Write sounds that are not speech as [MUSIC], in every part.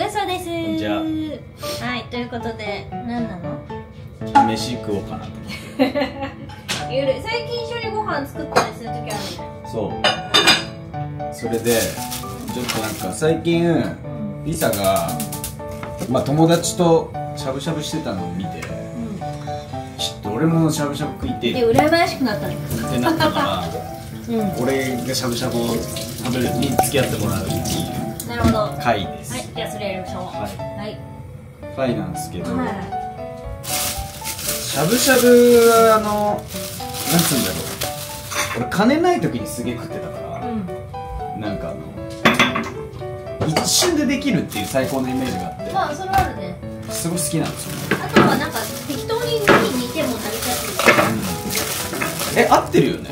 グーソーです。じゃは。いということで何なの？飯食おうかなと思って。[LAUGHS] 夜最近一緒にご飯作ったりする時あるねそう。それでちょっとなんか最近リサがまあ友達としゃぶしゃぶしてたのを見てちょっと俺もしゃぶしゃぶ食いてで羨ましくなったの。てなったから [LAUGHS] うん。俺がしゃぶしゃぶを食べるに付き合ってもらうっていう回です。いじゃあそれやりましょう。はい。はい。回なんですけど、はしゃぶしゃぶはあのなんつうんだろう。俺金ない時にすげえ食ってたから、いうん。なんかあの一瞬でできるっていう最高のイメージがあって、まあそれはあるね。すごい好きなんですよ、あとはなんか適当に何煮ても成り立え合ってるよね。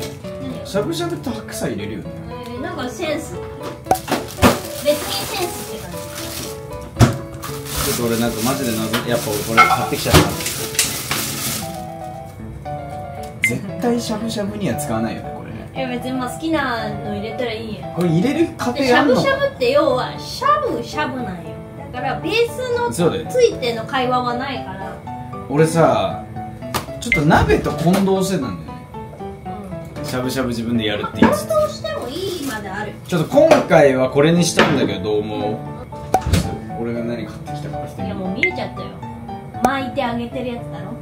しゃぶしゃぶと白菜入れるよね。えーなんかセンス。別にセンス俺なんかマジで謎やっぱ俺これ買ってきちゃった。絶対しゃぶしゃぶには使わないよねこれ。え別にまあ好きなの入れたらいいんや。これ入れる家でし庭あんのゃぶしゃぶって要はしゃぶしゃぶなんよだからベースのついての会話はないから。俺さちょっと鍋と混同してたんだよね。うん。しゃぶしゃぶ自分でやるって言って感動してもいいまである。ちょっと今回はこれにしたんだけどどうも俺が何買ってきたかしていやもう見えちゃったよ。巻いてあげてるやつだろ。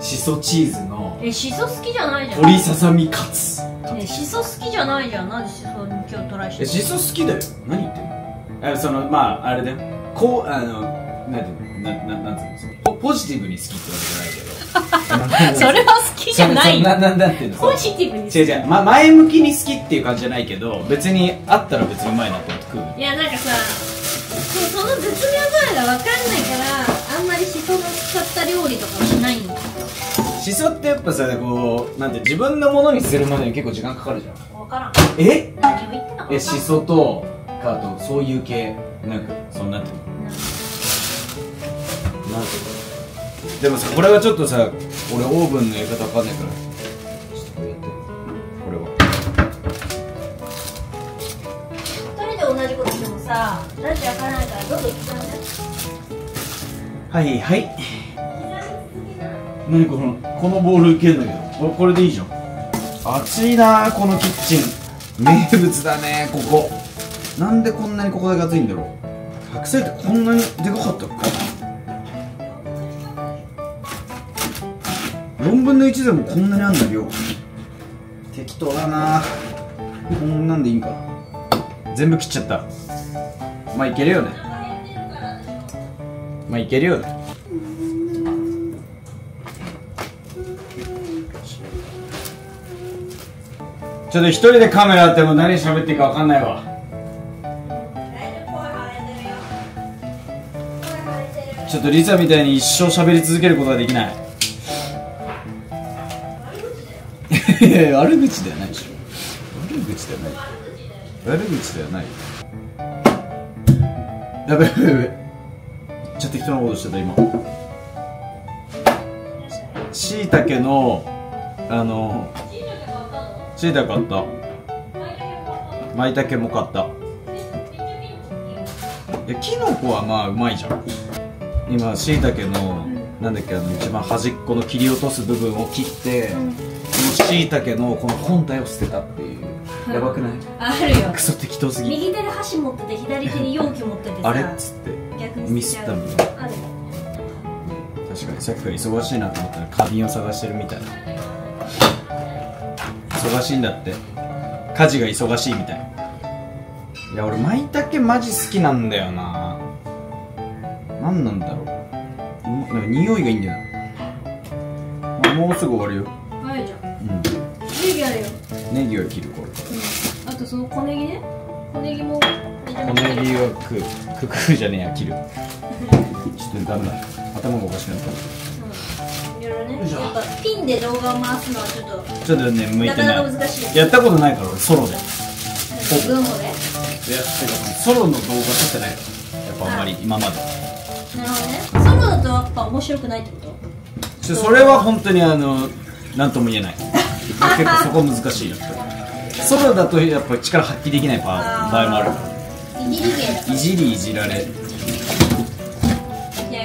しそチーズの。えしそ好きじゃないじゃん。鶏ささみカツ。えしそ好きじゃないじゃん。なんでしそに今日トライしてえしそ好きだよ。何言ってんの？あそのまああれだよ。こうあのなんていうの？なななんつうの？ポポジティブに好きってわけじゃないけど。[LAUGHS] それは好きじゃないなななんていうの？ポジティブに違う違う、ま、前向きに好きっていう感じじゃないけど別にあったら別にうまいなと思って食ういやなんかさそその絶妙具合が分かんないからあんまりしその使った料理とかはしないんだしそってやっぱさこうなんて自分のものにするまでに結構時間かかるじゃん。分からん。え？何を言ってんのか。えしそとかあとそういう系？なんか。そんなってなんでもさこれはちょっとさ俺オーブンのやり方わかんないからちょっとこれやってこれは二人で同じことさラジ分からないからどんどん刻んではいはい。何このこのボールいけんだけど。これこれでいいじゃん。暑いなこのキッチン。名物だねここ。なんでこんなにここだけ暑いんだろう。白菜ってこんなにでかかったっけ？4分の1でもこんなにあんだ量。適当だな。こんなんでいいんか。な全部切っちゃったまあいけるよね。まあいけるよね。ちょっと一人でカメラあっても何喋っていいか分かんないわ。ちょっとリサみたいに一生喋り続けることができない。いやいや悪口ではないでしょ。悪口ではない。悪口ではない。やべやべやべ。めっちゃ適当なことしてた今。しいたけのあのしいたけ買った。まいたけも買った。いやきのこはまあうまいじゃん。今しいたけのなんだっけあの一番端っこの切り落とす部分を切って、このしいたけのこの本体を捨てたっていうやばくない？あるよ。クソ適当すぎ。右手で箸持ってて左手に容器持っててさあれ？っつって。逆にミスったみたいあるよ。確かにさっきから忙しいなと思ったら花瓶を探してるみたい。忙しいんだって。家事が忙しいみたい。いや俺まいたけマジ好きなんだよな。何なんだろう。うなんか匂いがいいんだよな。あもうすぐ終わるよ。あるじゃん。うん。ネギあるよ。ネギを切るこれ。あとその小ネギね。小ネギも。小ネギは食う食うじゃねえや切る。[LAUGHS] ちょっとダメだ。頭がおかしくなった。うん。いろいろね。よいしょ。やっぱピンで動画を回すのはちょっと。ちょっとね向いてなかなないか難しいやったことないから俺ソロで。分歩でいやてかソロの動画撮ってない。のやっぱあんまり今まで。なるほどね。ソロだとやっぱ面白くないってこと？それは本当にあの何とも言えない。[LAUGHS] 結構そこ難しいやっぱりソロだとやっぱ力発揮できない場合もあるから。いじりいじりいじられ。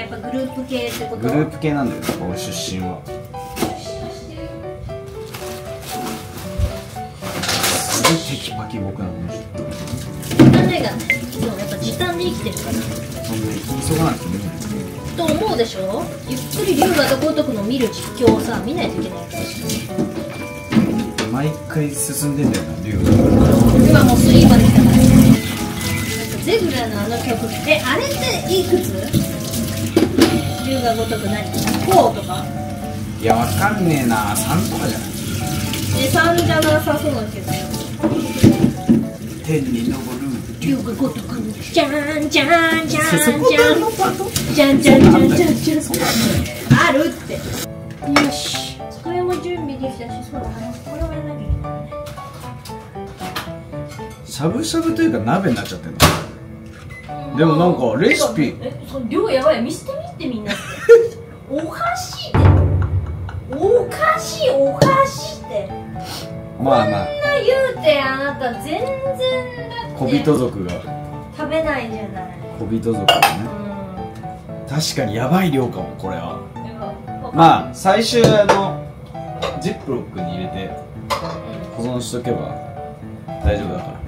グループ系ってこと？グループ系なんだよね俺出身は。すごいテキパキ僕なのね。時間ないがねでもやっぱ時短で生きてるから。そんなに急がなくてもいいと思うでしょ？ゆっくり龍がどことくの見る実況をさ見ないといけない毎回進んでんだよな龍が今もう3まで来たからゼグラのあの曲えあれっていくつ？龍が如く何こうとか。いやわかんねえな。3とかじゃないえ3じゃなさそうだけど天に昇る龍が如くのじゃんじゃんじゃんじゃんじゃんじゃんじゃんじゃんじゃんあるって。よし。机も準備できたしそうだなしゃぶしゃぶというか鍋になっちゃってるの。でもなんかレシピ。えそ量やばい。見せてみってみんな。おかしいって。おかしいおかしいって。まあまあ。そんな言うてあなた全然だって。小人族が。食べないじゃない。小人族がね。う確かにやばい量かもこれは。まあ最終あのジップロックに入れて保存しとけば大丈夫だから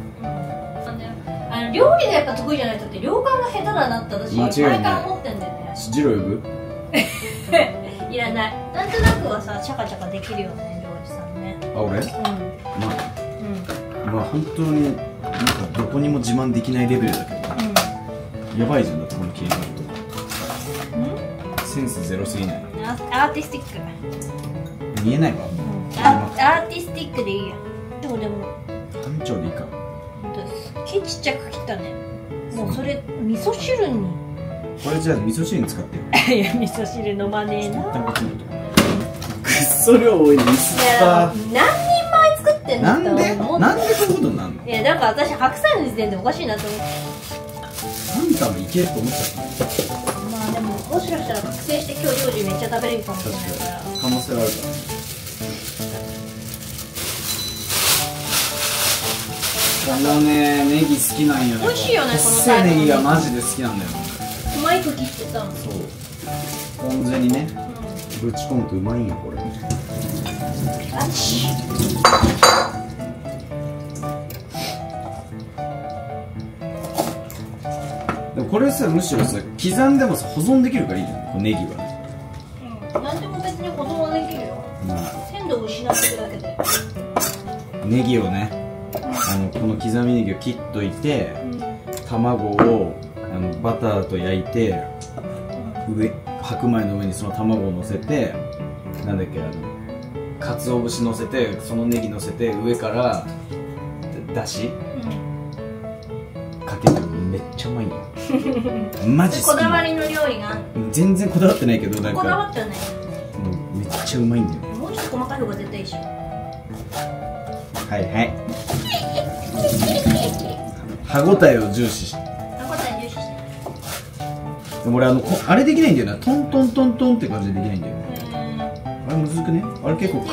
料理がやっぱ得意じゃないとって量感が下手だなって私間違いない。前から思ってんだよね。ジロー呼ぶいらない。なんとなくはさチャカチャカできるよね料理さんね。あ俺？うまん。あまあ本当になんかどこにも自慢できないレベルだけど。うん。やばいじゃんだってこの切り方と。センスゼロすぎない？アアーティスティック。見えないわアアーティスティックでいいや。でもでも。班長でいいかちっちゃく切ったね。もうそれ味噌汁に。これじゃあ味噌汁に使ってよ。[LAUGHS] いや味噌汁飲まねえな。くっそ量多いミスいや何人前作ってんのなんで？なんでそういうことになるの？いやなんか私白菜の時点でおかしいなと思って。あんたもいけると思っちゃったまあでももしかしたら覚醒して今日料理めっちゃ食べれるかもしれないから。可能性はあるからこのねネギ好きなんよね。美味しいよねこの細いネギ。がマジで好きなんだようまいく切ってたの。そう。ポン酢にねうぶち込むとうまいんよこれ。んあちでもこれさむしろさ刻んでもさ保存できるからいいじゃん。ネギは。ねうん。何でも別に保存はできるよ。鮮度を失ってるだけで。ネギをねこの刻みネギを切っといてうん。卵をあのバターと焼いて上白米の上にその卵を乗せてなんだっけあの鰹節乗せてそのネギ乗せて上からだしかけてめっちゃうまいんよ。[LAUGHS] マジ好きこだわりの料理が？全然こだわってないけどなんこだわかってはない？もうめっちゃうまいんだよ。もうちょっと細かい方が絶対いいでしょ。はいはい歯応えを重視して。歯応え重視して。でも俺あのこあれできないんだよな。トントントントンって感じでできないんだよ。ねうあれむずくね？あれ結構んく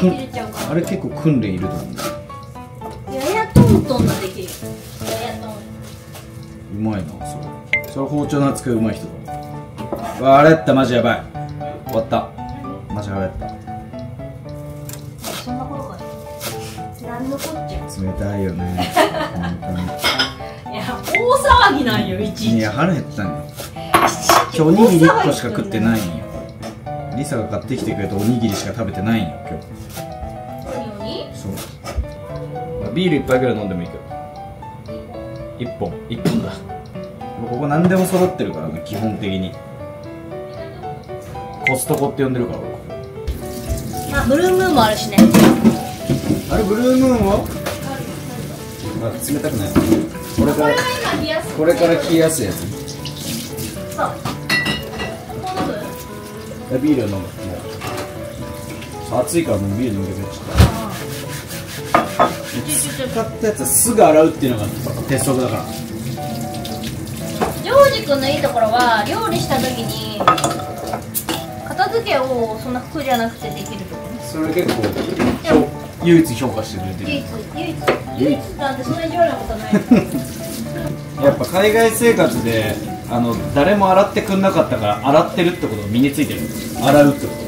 あれ結構訓練いると思う。ややトントンができる。よややトン。うまいなそれ。それ包丁の扱いうまい人だうわあれやった。マジやばい。終わった。マジやばいやっそんなことか何のこっちゃた冷たいよね。本いや大騒ぎなんよいちいち。いや腹減ったんよ。今日おにぎり1個しか食ってないんよ。リサが買ってきてくれたおにぎりしか食べてないんよ今日。そう。まあビール一杯ぐらい飲んでもいいけど。一本。一本だ。ここ何でも揃ってるからね基本的に。コストコって呼んでるから俺。ここまあブルームーンもあるしね。あれブルームーンは？あ冷たくないこれからこれは今冷やすこれから冷やすやつそう。こう飲むえビールを飲む。もう。暑いからもうビール飲んでくれちゃった。使ったやつはすぐ洗うっていうのが鉄則だから。ジョージ君のいいところは料理した時に片付けをそんな苦じゃなくてできるところね。それ結構評唯一評価してくれて唯一。唯一。唯一。なんてそんな意地悪なことないやっぱ海外生活であの誰も洗ってくんなかったから洗ってるってことが身についてる洗うってこと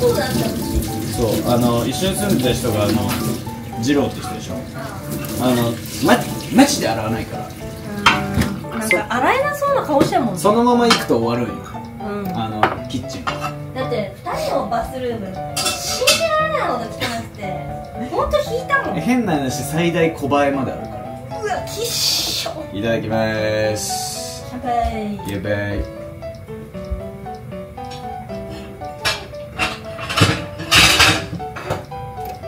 そそうだったそうあの一。緒に住んでた人があの二郎って人でしょあのまマジで洗わないからなんか洗えなそうな顔してもんねそのまま行くと終わるんようんあのキッチンだって2人のバスルームないほど汚くて。ほんと引いたもん。変な話最大小映えまであるから。うわきっしょ。いただきます。乾杯やばい。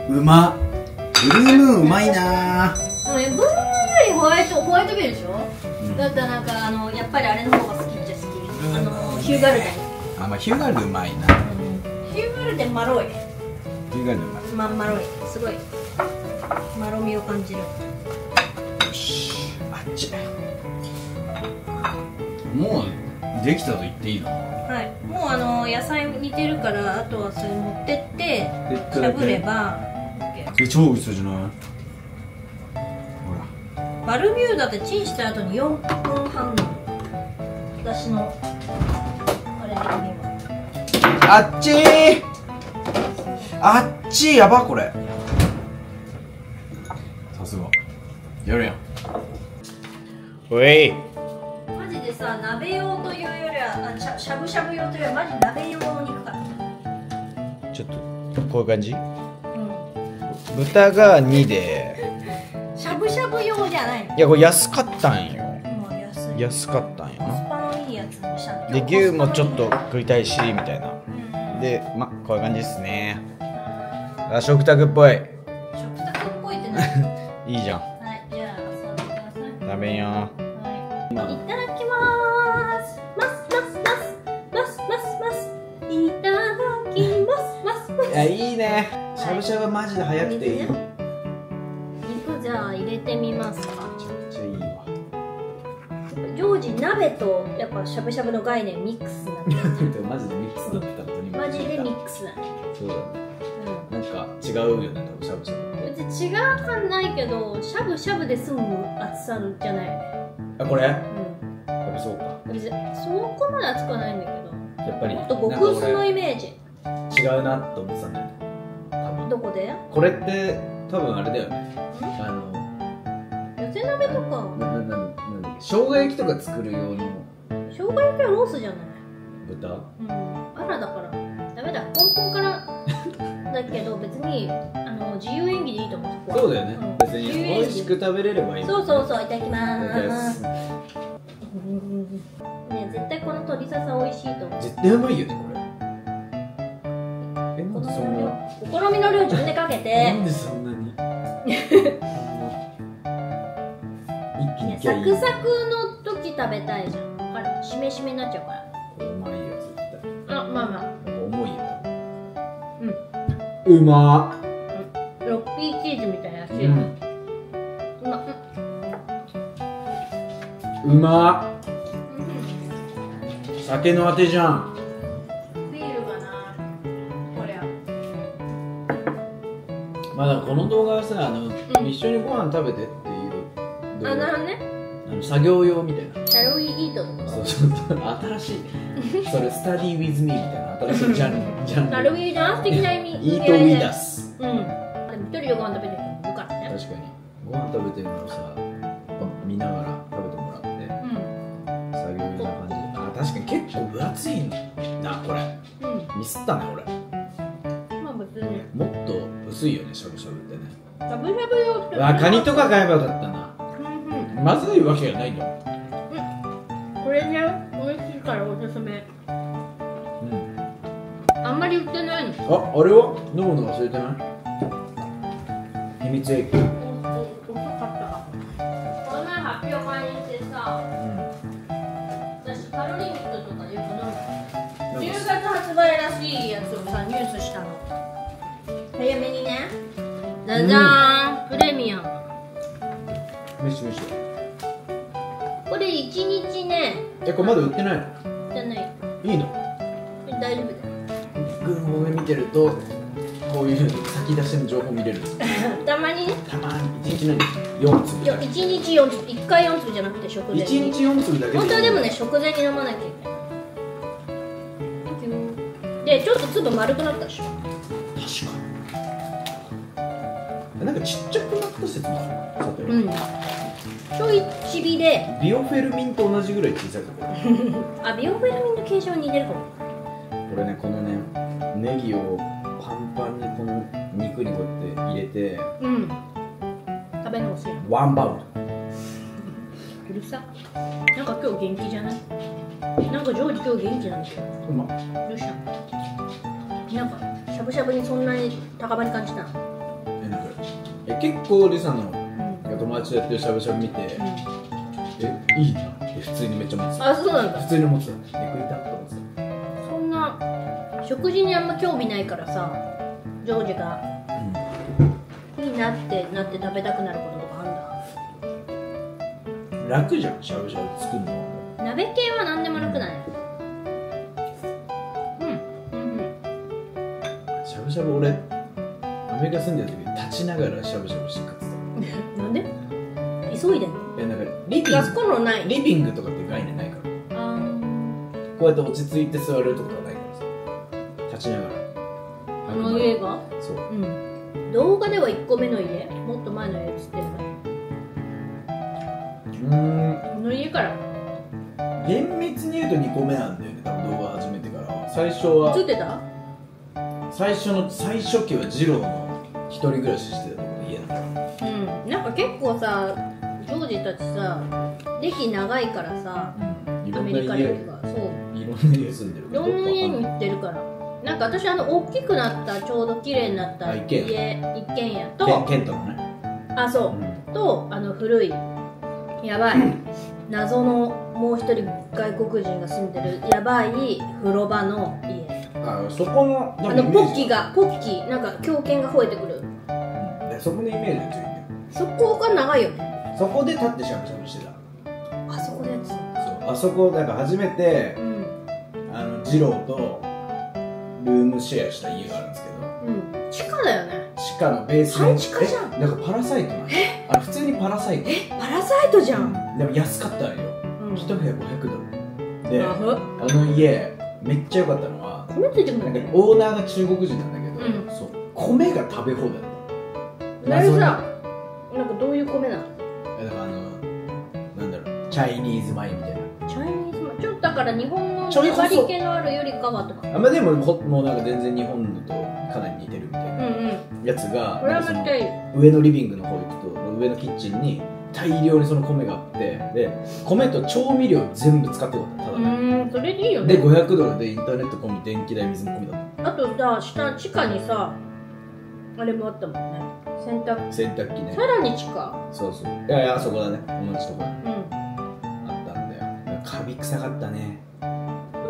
うま。ブルームーンうまいな。でもねブルーよりホワイトホワイトビールでしょ、ん。だったらなんかあのやっぱりあれの方が好きっちゃ好き、あのヒューガルデン、あまあヒューガルデンうまいな。ヒューガルデンマロイヒューガルデンうまいまマロイすごい。マロみを感じる。よし。あっち。もうできたと言っていいの？はい。もうあの野菜煮てるからあとはそれ持ってってでしゃぶれば。え超美味しそうじゃない？ほバルミューダってチンした後に4分半の私のあれであっちーあっちーやばこれ。さすが。やるやん。おい。マジでさ鍋用というよりはあしゃしゃぶしゃぶ用というよりはマジ鍋用の肉かちょっとこういう感じ？う豚が2で。んしゃぶしゃぶ用じゃないの。いやこれ安かったんよ。もう安い。安かったんよコスパのいいやつにしたので牛もちょっと食いたいしみたいな。うんでまこういう感じですねあ食卓っぽい。食卓っぽいって何？[LAUGHS] いいじゃん。はいじゃあ座ってください食べんよはい。いただきます。ますますますますます。ますいただきますます。ますいやいいね。しゃぶしゃぶマジで早くていい。肉じゃあ入れてみますか。ちゃいいわ常時鍋とやっぱしゃぶしゃぶの概念ミックスになマジでミックスだったマジでミックスだねそう。だねうなんか違うよね多分しゃぶしゃぶん別に違う感ないけどしゃぶしゃぶで済む厚さじゃない？あこれ？やうっぱそうか。ん別にそこまで厚くはないんだけど。やっぱりもっと極薄のイメージ。違うなと思ってたんだよね。多分。どこで？これって多分あれだよね。あの寄せ鍋とか？ななななんだっけ？生姜焼きとか作る用の。生姜焼きはロースじゃない？豚。うん。あらだから。ダメだ。根本からだけど別にあの自由演技でいいと思う。そうだよね。うん。別に美味しく食べれればいいそうそうそういただきます。すね絶対この鶏ささ美味しいと思う。絶対うまいよねこれ。えなんおでそんな。好みの量自分でかけなてんでそんなに？[LAUGHS] サクサクの時食べたいじゃん。しめしめになっちゃうから。うまいよ絶対。あまあまあうんうまロッピーチーズみたいなし、うんうまうまう酒のあてじゃん。んビールかなこりゃ。まだこの動画はさあの、ん。一緒にご飯食べてっていうあなるほどね。あの作業用みたいな。シャルウィーイートとか。そうそう。新しい。ねそれスタディウィズミーみたいな新しいジャンルジャンル。シャルウィーダンス的な意味イートウィダス。うん。でも一人でご飯食べてる人もいるからね。確かに。ご飯食べてるのをさ見ながら食べてもらって。う作業用な感じ。であ確かに結構分厚いなこれ。んうん。ミスったね俺。まあ別に。もっと薄いよねしゃぶしゃぶってね。しゃぶしゃぶ用って。うわカニとか買えばよかったな。うんうん。まずいわけがないんだよこれね美味しいからおすすめ。うんあんまり売ってないの。ああれは？飲むの忘れてない？秘密兵器。おお遅かったかこの前発表会にしてさ私カロリーミットとかよく飲む。10月発売らしいやつをさニュースしたの。早めにね。じゃじゃーん、プレミアム。これ1日ね。えこれまだ売ってないの？じゃない。いいの？てるとこういう先出しの情報見れる。んですよたまにね。たまに1日の4粒。いや1日4粒。1回4粒じゃなくて食前1に日4粒だけ本当はでもね食前に飲まなきゃいけない。でちょっと粒丸くなったでしょ。確かに。なんかちっちゃくなった説もあるさて。はうん。ちょいちびで。ビオフェルミンと同じぐらい小さいところあビオフェルミンの形状に似てるかもこれねこのねネギをパンパンにこの肉にこうやって入れてうん。食べるの遅いのワンバウンうるさ。なんか今日元気じゃない？なんかジョージ今日元気なんですよ。ドうま。どうした？のなんかしゃぶしゃぶにそんなに高まり感じた？のえなんかえ結構リサのうん、友達とやってるしゃぶしゃぶ見て、うん、えいいなって普通にめっちゃ持ってたあそうなんだ。普通に持ってたえ食いたと思ってな食事にあんま興味ないからさジョージがた、いいなってなって食べたくなることとかあるんだ？うん、楽じゃんしゃぶしゃぶ作るの。は鍋系は何でも楽だね。うん。うんうんしゃぶしゃぶ俺アメリカ住んでる時立ちながらしゃぶしゃぶして食って [LAUGHS] なんで？急いでんの？たえなんかリビング？リビング。とかって概念ないから。あこうやって落ち着いて座るとかない立ちながら。あの家がそう。うん。動画では1個目の家？もっと前の家っつってる？うーん。この家から。厳密に言うと2個目なんだよね。多分動画始めてから。最初は。映ってた？最初の最初期は二郎の一人暮らししてたところ家だからうん。なんか結構さジョージたちさ歴長いからさいアメリカろんな家。歴がそう。いろんな家住んでるいろんな家に行ってるからなんか私あの大きくなったちょうど綺麗になったあ家一軒家。一軒家とケンのね、あそう。うとあの古いやばい [CLEARS THROAT] 謎のもう一人外国人が住んでるやばい風呂場の家。ん、あそこのあのポッキーがポッキー。なんか狂犬が吠えてくる。うん。でそこのイメージが強いんだよそこが長いよね。そこで立ってしゃぶしゃぶしてた。あそこでやってたそう。あそこなんか初めてうん。あの二郎とルームシェアした家があるんですけどうん。地下だよね。地下のベース半地下じゃん。え？なんかパラサイトなの？あれ普通にパラサイト。え？パラサイトじゃん、でも安かったのよ。うん。一部屋500ドル。であの家めっちゃ良かったのは米ついてくなんかるんだねオーナーが中国人なんだけど、うん。そう米が食べ放題だった。あれさ謎に。なんかどういう米なの？えだからあのなんだろうチャイニーズ米みたいな。チャイニーズマちょっとだから日本のちょい細粘り気のあるよりかはとかあまあでもほもうなんか全然日本のとかなり似てるみたいうんなうん。やつが、これはなんかそのめっちゃいい。上のリビングの方行くと上のキッチンに大量にその米があってで米と調味料全部使ってたただうんそれでいいよね。で500ドルでインターネット込み電気代水も込みだっあとさ下地下にさあれもあったもんね。洗濯た洗濯機ね。さらに地下。そうそう。いやいやあそこだね。同じとこだうん。あったんだよ。カビ臭かったね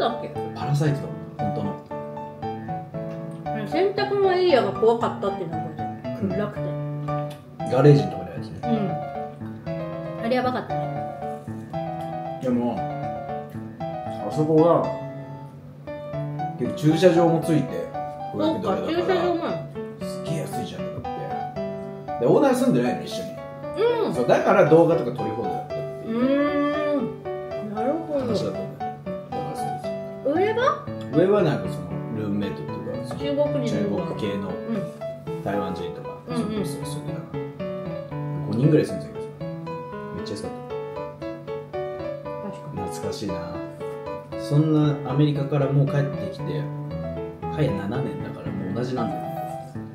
だっけ？パラサイトだもん本当の。うん洗濯のエリアが怖かったっていうのは覚えてる暗くて。ガレージのとこにあるやつね。うん。あれやばかったね。でもあそこが結構駐車場もついてそうか駐車場もあすっげえ安いじゃんと思って。でオーナー住んでないの一緒に、るうん。そうだから動画とか撮り放題はなんかそのルームメイトっていうか中国人中の国系のうん。台湾人とか、うんうん。そうそう住んでた5人ぐらい住んでたけどめっちゃ安かった。懐かしいな。そんなアメリカからもう帰ってきて早7年だからもう同じなんだよ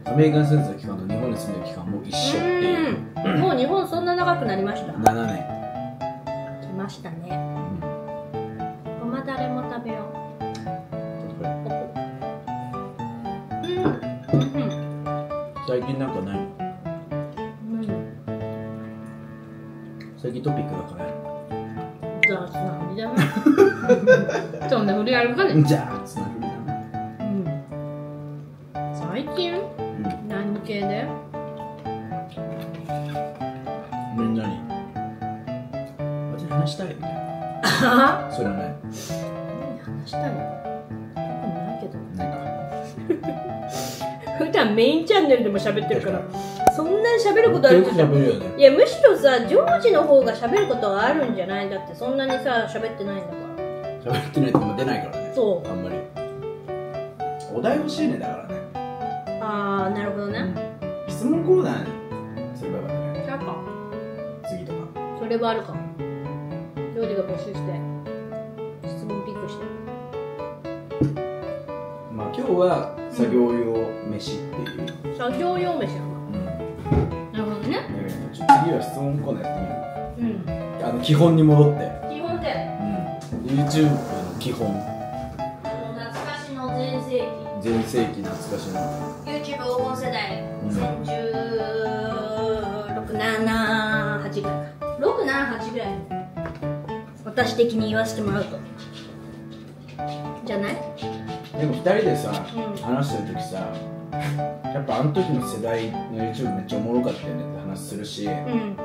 アメリカに住んでた期間と日本に住んでた期間もう一緒っていう。うん。もう日本そんな長くなりました？7年、振りあるかねじゃあつなぐりだな。うん。最近？うん。何系で？みんなに。私話したいみたいな。あ [LAUGHS] それはない。何話したいの？特にないけど。ないか。[LAUGHS] 普段メインチャンネルでも喋ってるから。そんなに喋ることあるよく喋るよね。いやむしろさジョージの方が喋ることはあるんじゃない？だってそんなにさ喋ってないんだから喋ってないとも出ないからね。そう。あんまり。お題欲しいねだからね。ああなるほどね。質問コーナーにすればよかったね。なんか。次とか。それはあるかも。ジョージが募集して。質問ピックして。まあ今日は作業用飯っていう、作業用飯なのうん。なるほどね。次は質問コーナーやってみるうん。あの基本に戻って、20の基本。懐かしの全盛期。全盛期懐かしの YouTube 黄金世代、うん、10168ぐらい。678ぐらい。私的に言わせてもらうと。じゃない？でも2人でさ、うん、話してる時さやっぱあの時の世代の YouTube めっちゃおもろかったよねって話するし、うん、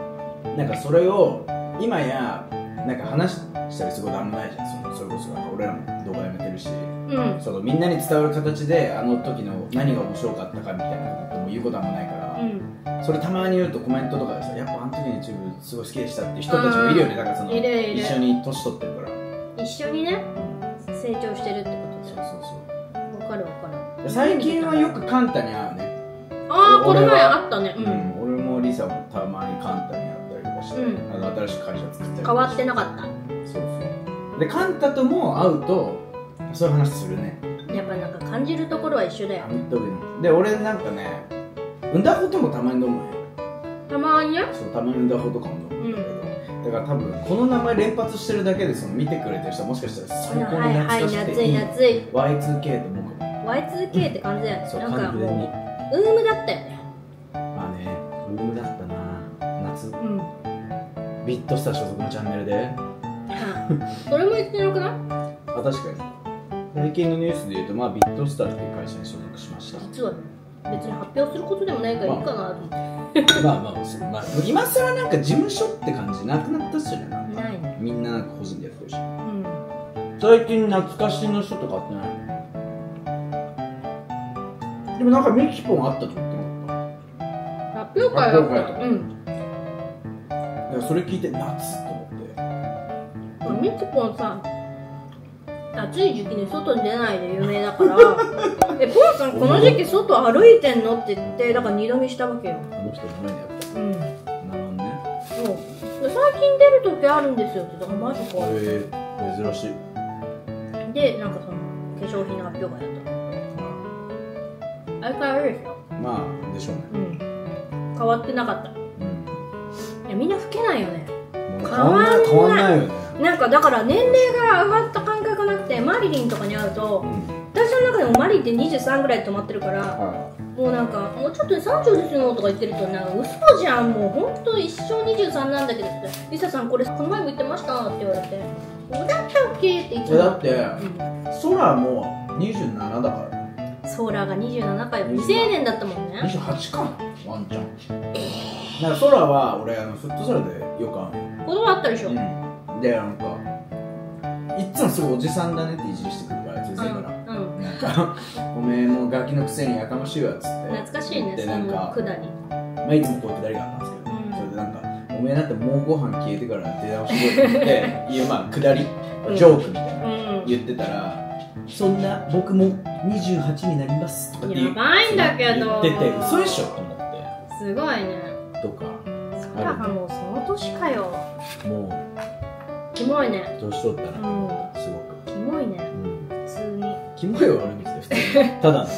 なんかそれを今やなんか話したりすることあんまないじゃん。そのそれこそ俺らも動画やめてるし。うん。そのみんなに伝わる形であの時の何が面白かったかみたいなことも言うことあんまないから、うん。それたまに言うとコメントとかでさやっぱあの時の YouTube すごい好きでしたって人たちもいるよね。だからその一緒に年取ってるから。一緒にね成長してるってことそうでそう。わかるわかる。そう最近はよくカンタに会うね。ああこの前俺は。あったね。ううんん、俺もリサもたまにカンタにして、うん。あの新しい会社作って。変わってなかっそうそう。でカンタとも会うとそういう話するね。たやっぱなんか感じるところは一緒だよ。あの時の。で俺なんかねうんだほともたまに飲むのよ。たまにね？そうたまにうんだほとかも飲むんだけど、だから多分この名前連発してるだけでその見てくれてる人はもしかしたら最高にはいはい懐かしくていい。夏い夏い Y2K と思うかも Y2K って感じだよね。そうなんかもうウームだったよね。まあねブームだったビットスター所属のチャンネルで。それも言ってなくない？あ確かに。最近のニュースで言うと、まあ、ビットスターっていう会社に所属しました。実はね別に発表することでもないからいいかなと思って。まあまあ、そうまあ、今更なんか事務所って感じなくなったっすよね。なんかない。ねみんななんか個人でやってるしうん。最近懐かしの人とかあってない？でもなんかミキポンあったと思って発表会だっ発表会とか。たうんそれ聞いて夏と思って。ミキポンさ暑い時期に外に出ないで有名だから。[LAUGHS] えポンさんこの時期外歩いてんのって言ってだから二度見したわけよ。やっうん。ぱなるほどねそう。で最近出る時あるんですよって言ったらマジかへえ珍しい。でなんかその化粧品の発表会だった。相変わらずですよ。まあでしょうね。うん。変わってなかったやみんな老けないよね。変わんない。変わんないよね。なんかだから年齢が上がった感覚なくてマリリンとかに会うとうん。私の中でもマリって23ぐらいで止まってるからはもうなんかもうちょっとで30ですよとか言ってるとなんか嘘じゃんもうほんと一生23なんだけどってリサさんこれこの前も言ってましたって言われてそうだったっけっていつもいやだってうん空も27だから。ソーラーが27かよ未成年だったもんね。28かワンちゃんなんか空は俺あのフットサルでよく会うの子供あったでしょ、うん、うん、でなんかいっつもすぐおじさんだねっていじりしてくるから全然から、うんなんかおめえもうガキのくせにやかましいわっつって。懐かしいねそのでなんかくだりまあ、いつもこういうくだりがあったんですけど、うん。それでなんかおめえなんてもうご飯消えてから出直しこいって言っていうまあくだり。うん。ジョークみたいな、うん言ってたらそんな僕も28になりますとかってやばいんだけど。言ってて嘘でしょと思っすごいね。てとかソラがもうその年かよ。もキモいね。う年取ったらうん。すごく、キモいね。うん、普通に。キモいは悪口で普通に。[LAUGHS] ただの。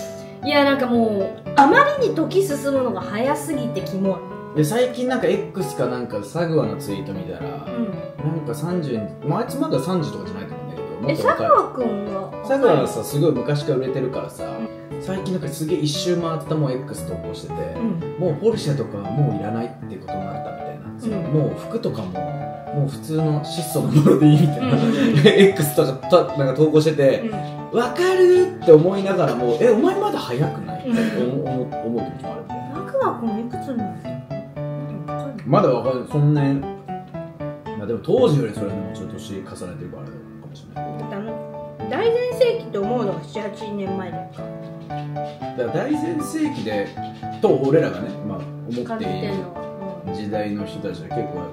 いやなんかもうあまりに時進むのが早すぎてキモい。で最近なんか X かなんかサグワのツイート見たら、うん。なんか30まああいつまだ30とかじゃないと思うんだけどもえ佐川くんは。サグワはさすごい昔から売れてるからさ、最近なんかすげえ一周回ったもう X 投稿してて、うん。もうポルシェとかはもういらないってことになったみたいな、うん。もう服とかももう普通の質素なものでいいみたいな、うん。[LAUGHS] X とかとなんか投稿してて、うん。わかるって思いながらもえお前まだ早くない？って思う時もあるみたいな。佐川くんいくつになるまだわかる。そんなにまあでも当時よりそれでもちょっと年重ねてるからあれかもしれないだってあの大前世紀って思うのが78年前だよかだから大前世紀でと俺らがね、まあ、思感っているじてんの。うん。時代の人たちは結構やっ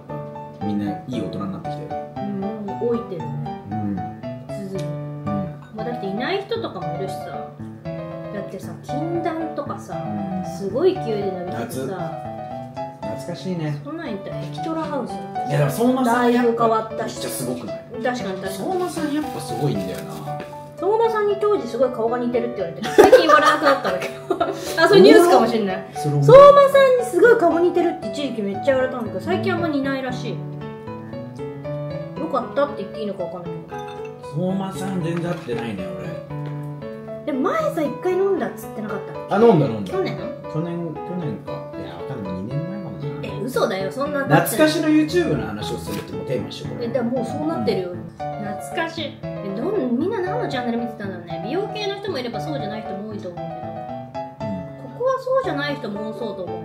ぱみんないい大人になってきてる。うん。老いてるね。うん。鈴にうんまあ、だっていない人とかもいるしさ。だってさ禁断とかさうん。すごい勢いで伸びてて夏。さ懐かしいね。そんなん言ったらヘキトラハウス。いやでも相馬さんだいぶ変わぱったし。めっちゃすごくない？確かに確かに。相馬さんやっぱすごいんだよな相馬さんに当時すごい顔が似てるって言われてる。最近言われなくなったんだけど。あそれニュースかもしれない。相馬さんにすごい顔似てるって一時期めっちゃ言われたんだけど最近あんま似ないらしい。よかったって言っていいのか分かんないけど。相馬さん全然会ってないねでも前さ一回飲んだっつってなかった俺あ飲んだ飲んだ。去年？去年去年か。いやわかんない。2年前かもしれない。え嘘だよ。そんな懐かしの YouTube の話をするってもうテーマにしようえでももうそうなってるよ。懐かしい。えどんみんな何のチャンネル見てたんだろうね。美容系の人もいればそうじゃない人も多いと思うけど。ここはそうじゃない人も多そうと思う。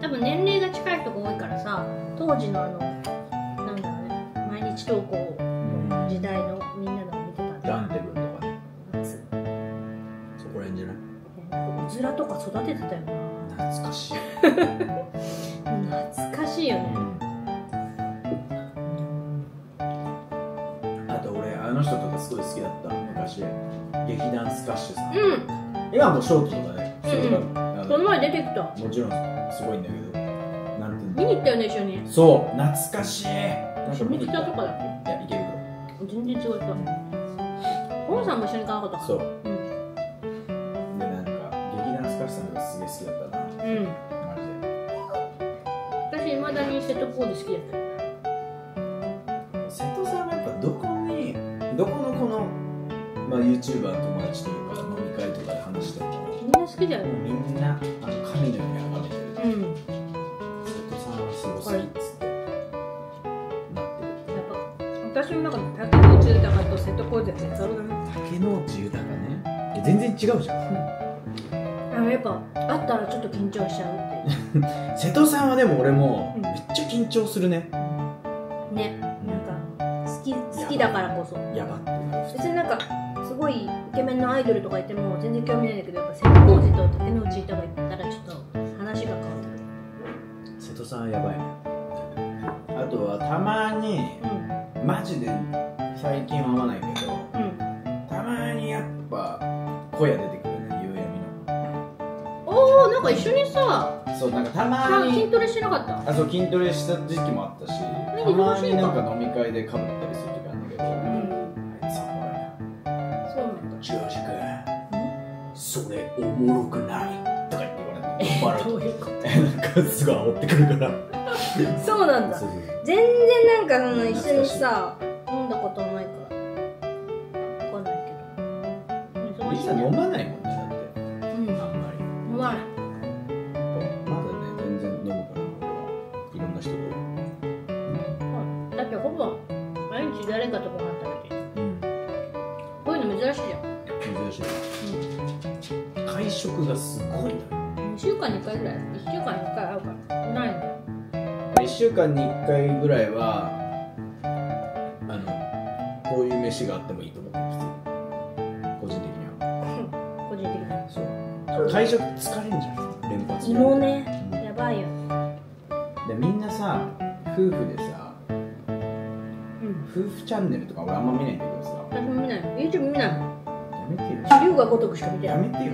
多分年齢が近い人が多いからさ当時のあのなんだろうね毎日投稿うん時代のみんなのを見てたんだ。ダンテブンとかね。夏。そこら辺じゃない？なんかうずらとか育ててたよな。懐かしい、[LAUGHS] 昔劇団スカッシュさん。うん。今はもうショートとかねうんショートがあのこの前出てきた。もちろんす。ごいんだけどなんてい見に行ったよね一緒に。そう懐かしい。なんか見に行った。とかだっいや池け全然違う人本さんも一緒に行かなかった袋そう。うん。でなんか劇団スカッシュさんがすげえ好きだったな。うん。マジで。私いまだにセットコード好きだった。よ瀬戸さんはやっぱどこにどこの、まあ、YouTuber の友達というか飲み会とかで話してもみんな好きだよもうみんなあの神のように崇めてる。うん。瀬戸さんはすごすぎっつってなってる。やっぱ私の中で竹内豊とセットコードってざるだね。竹之内豊ね全然違うじゃん。あのやっぱ会ったらちょっと緊張しちゃうっていう。[LAUGHS] 瀬戸さんはでも俺もうん。めっちゃ緊張するね。ね。なんか好き好きだからこそのアイドルとかいても全然興味ないんだけどやっぱセットコードと竹内豊が行ったらちょっと話が変わってる瀬戸さんはやばいねあとはたまにマジで最近は会わないけどうんたまにやっぱ小屋出てくるね夕闇おおなんか一緒にさそうなんかたまに筋トレしてなかったあそう筋トレした時期もあったし何たまになんか飲み会でかぶったりする時あるんだけど、うんおもろくないとか言って言われて [LAUGHS] どういうこなんかすごい煽ってくるから。と [LAUGHS] そうなんだ。全然なんかその一緒にさ飲んだことないから。わかんないけど。ね飲まないもん間に1回ぐらい1週間に1回会うから。ないんだよ。1週間に1回ぐらいはあのこういう飯があってもいいと思ってる普通に個人的には。個人的に。そう。会食疲れんじゃん。連発芋ねうんやばいよ。でみんなさ夫婦でさうん。夫婦チャンネルとか俺あんま見ないんだけどさ。私も見ない。YouTube 見ないやめてよ。龍が如くしか見てない。やめてよ。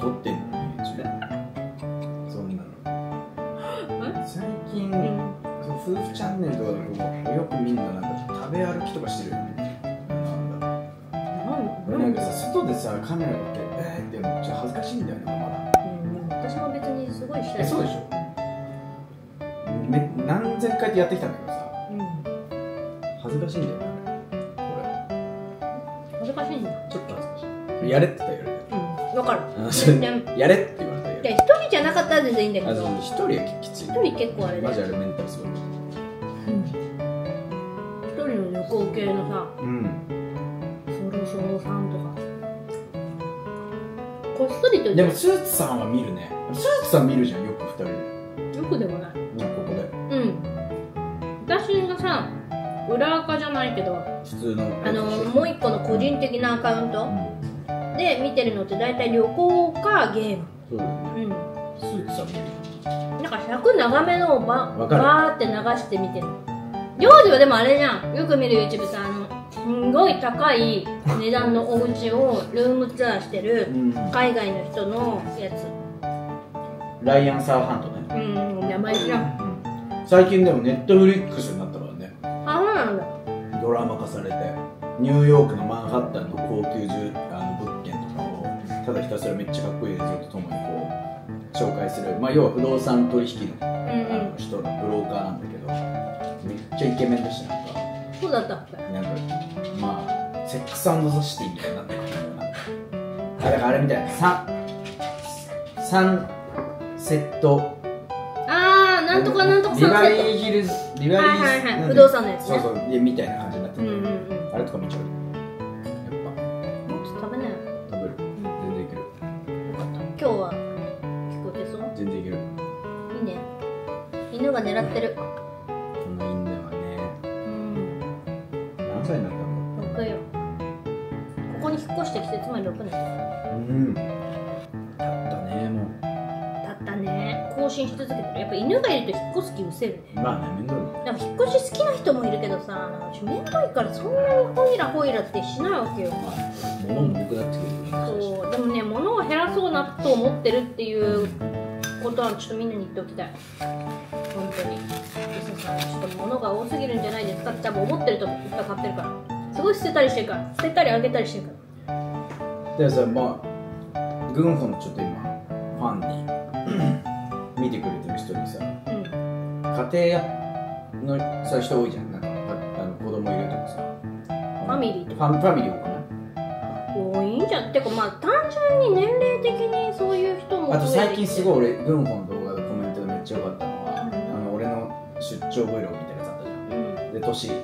撮ってんのに YouTube だとよくみん。ななん。か食べ歩きとかしてるよねなん。だなん。俺なん。かさ外でさカメラがってえーってやるのちょっと恥ずかしいん。だよねまだうん。私も別にすごいしたいえそうでしょめ何千回ってやってきたん。だけどさうん。恥ずかしいん。だよねこ恥ずかしいん。だちょっと恥ずかしいやれって言ったらやるうん。わかるあそ全れ然やれって言われたらやるで一人じゃなかったら全然いいん。だけど一人はきつい一人結構あれだよマジあれメンタルすごい系のさうん。ソロソロさんとか。こっそりとでもスーツさんは見るね。スーツさん見るじゃんよく二人。でよくでもない。なんかここで。うん。私がさ裏垢じゃないけど普通の。あのもう一個の個人的なアカウントうん。で見てるのって大体旅行かゲーム。そうだよね。うん。スーツさ見る。なんか尺長めのをばわかる。バーって流して見てる幼児はでもあれじゃん。よく見る YouTube さあのすんごい高い値段のお家をルームツアーしてるうん。海外の人のやつ。ライアン・サーハントね。うん名前知らん。最近でもネットフリックスになったからね。あそうなんだ。ドラマ化されてニューヨークのマンハッタンの高級住あの物件とかをただひたすらめっちゃかっこいい映像とともにこう紹介する、まあ、要は不動産取引のうんあの人のブローカーなんだけどめっちゃイケメンだしなんかそうだった。っけなんかまあセックスザ・シティみたいになってるあだからあれみたいな。3, 三セット。ああなんとかなんとかリバリーヒルズリバリー、はいはいはい。なんだ不動産のやつね。そうそう。でみたいな感じになってうんうんうん。あれとか見ちゃうや犬が狙ってる。このインドはね。うん何歳になったんだ6よここに引っ越してきてつまり6年うん。経ったねもだったね。更新し続けてる。やっぱ犬がいると引っ越す気うせるね。うまあね面倒いなんか引っ越し好きな人もいるけどさなんか面倒いからそんなにホイラホイラってしないわけよ。まあ物も多くなってくるとそう。でもね物を減らそうなと思ってるっていうことはちょっとみんなに言っておきたい本当に。リサさんちょっと物が多すぎるんじゃないですか。って多分思ってるといっぱい買ってるから。すごい捨てたりしてるから。捨てたりあげたりしてるから。でもさまあ軍法のちょっと今ファンに [CLEARS THROAT] 見てくれてる人にさうん。家庭のそういう人多いじゃん。なんかあの子供いるとかさ。ファミリーとファファミリー多く多いんじゃん。てかまあ単純に年齢的にそういう人もあと最近すいごい俺軍法の動出張 Vlog みたいなやつあったじゃん。うん。でトシが。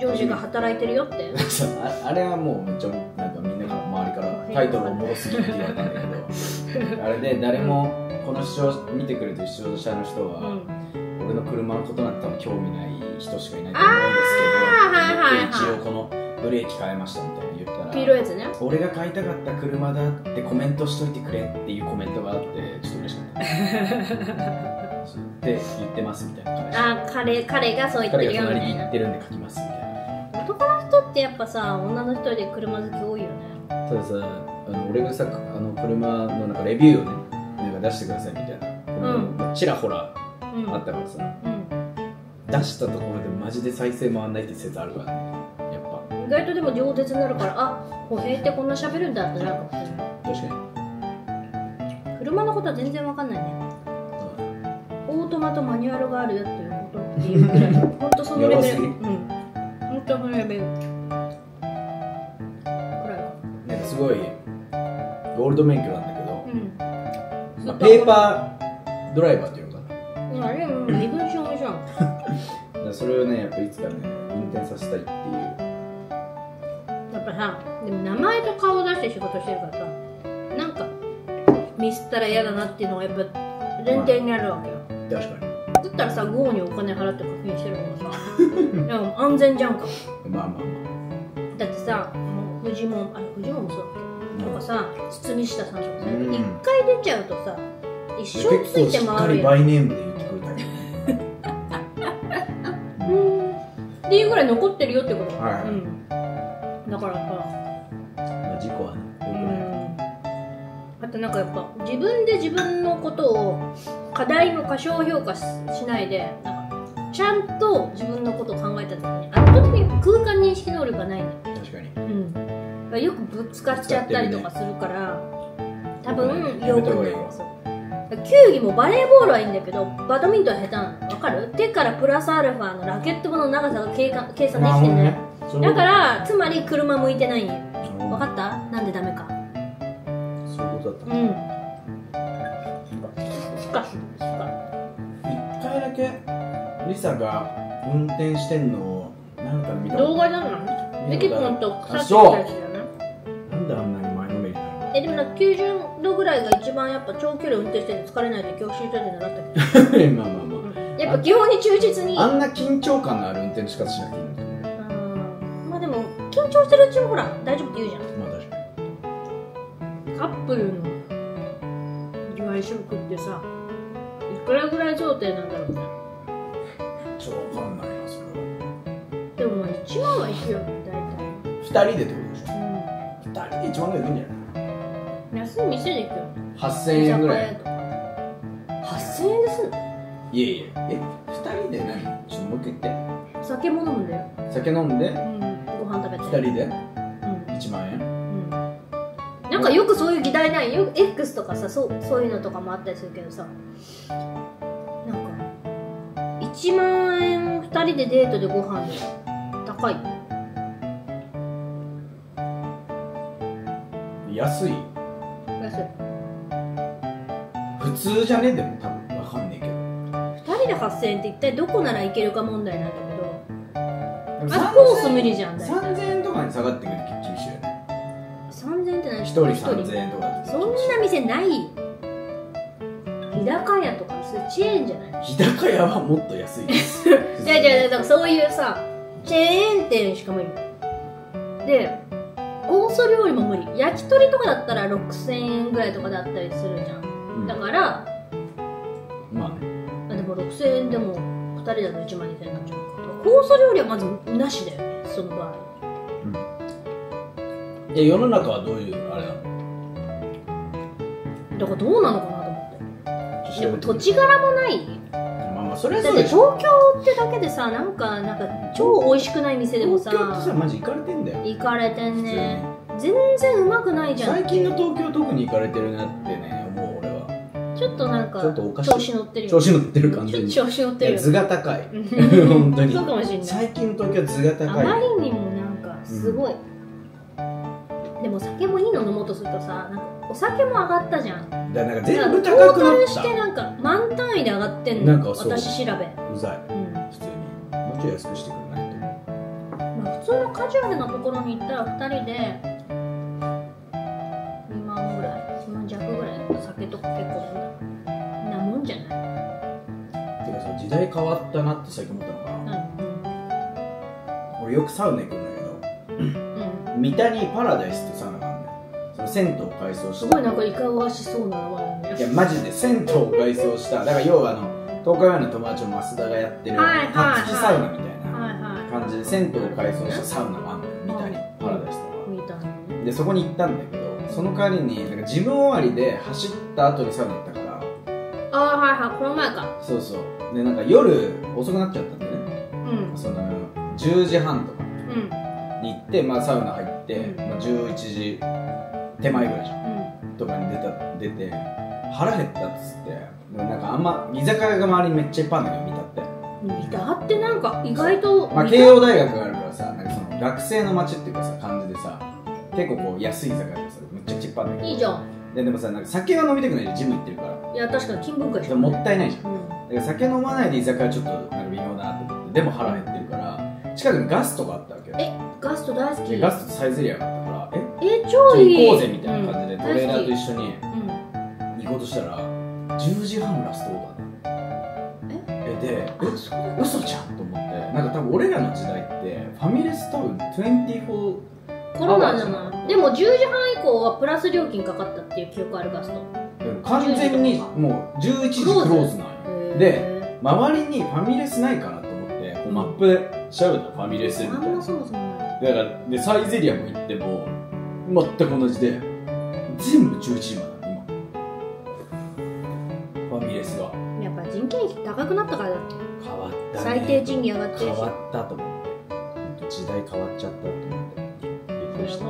ジョージが働いてるよって。[LAUGHS] ああれはもうめっちゃなんかみんなから周りからタイトルおもろすぎるって言われたんだけど。[LAUGHS] あれで誰もこの視聴見てくれてる視聴者の人は、うん。俺の車のことなんて多分興味ない人しかいないと思うんあーはいはいはいですけど、で一応このブレーキ変えましたみたいな言ったら黄色いやつね。俺が買いたかった車だってコメントしといてくれっていうコメントがあってちょっと嬉しかった [LAUGHS] って言ってますみたいなあ彼彼がそう言って彼るよみたいな。が隣に行ってるんで書きますみたいな男の人ってやっぱさ女の人で車好き多いよね。たださあの俺がさあの車のなんかレビューをねなんか出してくださいみたいな、うん。ちらほらうん。あったからさ。うん。出したところでマジで再生回んないって説あるからね。やっぱ。意外とでも上手になるからあ歩兵ってこんな喋るんだってなるかもしれない確かに。車のことは全然わかんないねオートマとマニュアルがあるよっていうことっていうぐらい本当そのレベルうん本当そのレベルすごいゴールド免許なんだけど、うん。まあ、ペーパードライバーっていうのかな。あれもう身分証明じゃん。[LAUGHS] それをねやっぱいつかね運転させたいっていう。やっぱさでも名前と顔出して仕事してるからさなんかミスったら嫌だなっていうのがやっぱ前提にあるわけ。よ確かだったらさ GO にお金払って課金してる方がさ。[LAUGHS] でも安全じゃんか。にまあまあまだってさもうフジモンあれフジモンもそうだっけ？とかさ堤下さんとかさうん。一回出ちゃうとさ一あ生ついて結構しっか回るやんりバイネームで言ってくれたけどね。[LAUGHS] うん。っていうぐらい残ってるよってこと。はいはい。うん、だからさなんかやっぱ自分で自分のことを課題の過小評価ししないでなんかちゃんと自分のことを考えた時に圧倒的に空間認識能力がないね確かに。うん。よくぶつかっちゃったりとかするから、多分やよくない球技もバレーボールはいいんだけどバドミントンは下手なの。わかる？手からプラスアルファのラケットの長さが計算できてない、だからつまり車向いてない分分かった？なんでダメことだった。うん。一回だけリサが運転してんのをなんか見た動画なの？見エキたことある。君と草あそう木たちだよねなんであんなに前のめりなの？えでもなんか90度ぐらいが一番やっぱ長距離運転してて疲れないって教習所で習ったけ？[LAUGHS] どまあまあ。まやっぱ基本に忠実に。ああんな緊張感のある運転の仕方しなくていいのと思ううんまあでも緊張してるうちもほら大丈夫って言うじゃんップルの外食ってさいくらぐらい想定なんだろうね。ちょっとわかんないなそれは。でもまあ1万はいくよ大体。2人でってことでしょ？う2人で1万ぐらいいくんじゃない？ん安い店で行くよ8000円ぐらい。居酒屋とか。8000円ですいやいやえ2人で何？ちょっともう一回言っ酒も飲むんだよ。て酒飲んで？うん。ご飯食べて。2人で？うん。1万円。うんなんかよくそういう議題ない。よ X とかさそうそういうのとかもあったりするけどさ。なんか1万円2人でデートでご飯で高い。安い。安い。普通じゃね？でも多分わかんねえけど。2人で8000円って一体どこならいけるか問題なんだけど。あコース無理じゃん。大体3000円とかに下がってくると厳しいよね人一3000円とかそんな店ないよ日高屋とかそういうチェーンじゃない？[LAUGHS] 日高屋はもっと安いです。いやいやいやだからそういうさチェーン店しか無理。でコース料理も無理。焼き鳥とかだったら6000円ぐらいとかだったりするじゃん。うん。だからまあね。あでも6000円でも2人だと1万2000円になっちゃうからコース料理はまずなしだよねその場合いや世の中はどういうあれなの？だからどうなのかなと思って。でも土地柄もない。まあまあそれはだってそうでしょ。東京ってだけでさなんかなんか超美味しくない店でもさ東京ってさマジ行かれてんだよ。行かれてんね。全然うまくないじゃん。最近の東京特に行かれてるなってね思う俺は。ちょっとなんかちょっとおかしい。調子乗ってるよ。調子乗ってる感じ。にちょっと調子乗ってる図が高い。う [LAUGHS] ん本当に。そうかもしれない。最近の東京は図があ高い。まりにもなんかすごい、でも酒もいいの飲もうとするとさなんかお酒も上がったじゃん。だからなんか全部ト高くなっータルしてなんか満単位で上がってんのなんかそう。私調べ、たうざい。うん。普通に。もうちょい安くしてくれないと。まあ、普通のカジュアルなところに行ったら2人で2万ぐらい。2万弱ぐらいの酒とか結構なもんじゃない。てかさ時代変わったなって最近思ったのがうん俺よくサウナ行くんだけうんど三田にパラダイスってサウナがあるんだよ。その銭湯を改装した。すごいなんかいかがわしそうな名前だねいやマジで銭湯を改装した。だから要はあの東海湾の友達の増田がやってるはいはいはい。タッチサウナみたいな感じで銭湯を改装したサウナがあるのよ。三田にパラダイスとかいみたでそこに行ったんだけどその代わりになんかジム終わりで走った後にサウナ行ったから。ああはいはい。この前か。そうそう。でなんか夜遅くなっちゃったんだよね。うん。その10時半とか。うんに行って、まあ、サウナ入って、うん。まあ、11時手前ぐらいじゃん。うん。とかに出た出て腹減ったっつって。なんかあんま居酒屋が周りにめっちゃいっぱいあるんだよ見たって。三田ってなんか意外とまあ、慶応大学があるからさなんかその学生の街っていうかさ感じでさ結構こう安い居酒屋でさめっちゃくちっぱいあるんだけど。いいじゃん。ででもさなんか酒は飲みたくないでジム行ってるから。いや確かに金文化でしょでももったいないじゃんうん。だから酒飲まないで居酒屋ちょっとなんか微妙だなと思って。でも腹減ってるから近くにガストがあったわけよ。えガスト大好き？でガストとサイゼリアがあったからえ？え超いい。行こうぜみたいな感じで、トレーナーと一緒にうん。行こうとしたら10時半ラストオーダーえ？でえ嘘じゃんと思ってなんか多分俺らの時代ってファミレス多分24コロナじゃない？でも10時半以降はプラス料金かかったっていう記憶あるガスト。完全にもう11時クローズなんよ。で周りにファミレスないかなと思ってこうマップで調べたのファミレスみたいな。あんまそもそもない。だからでサイゼリアも行っても全く同じで全部11時まで今。ファミレスが。やっぱ人件費高くなったから。だ変わったね。最低賃金上がってるし。変わったと思って本当時代変わっちゃったと思って。びっくりした、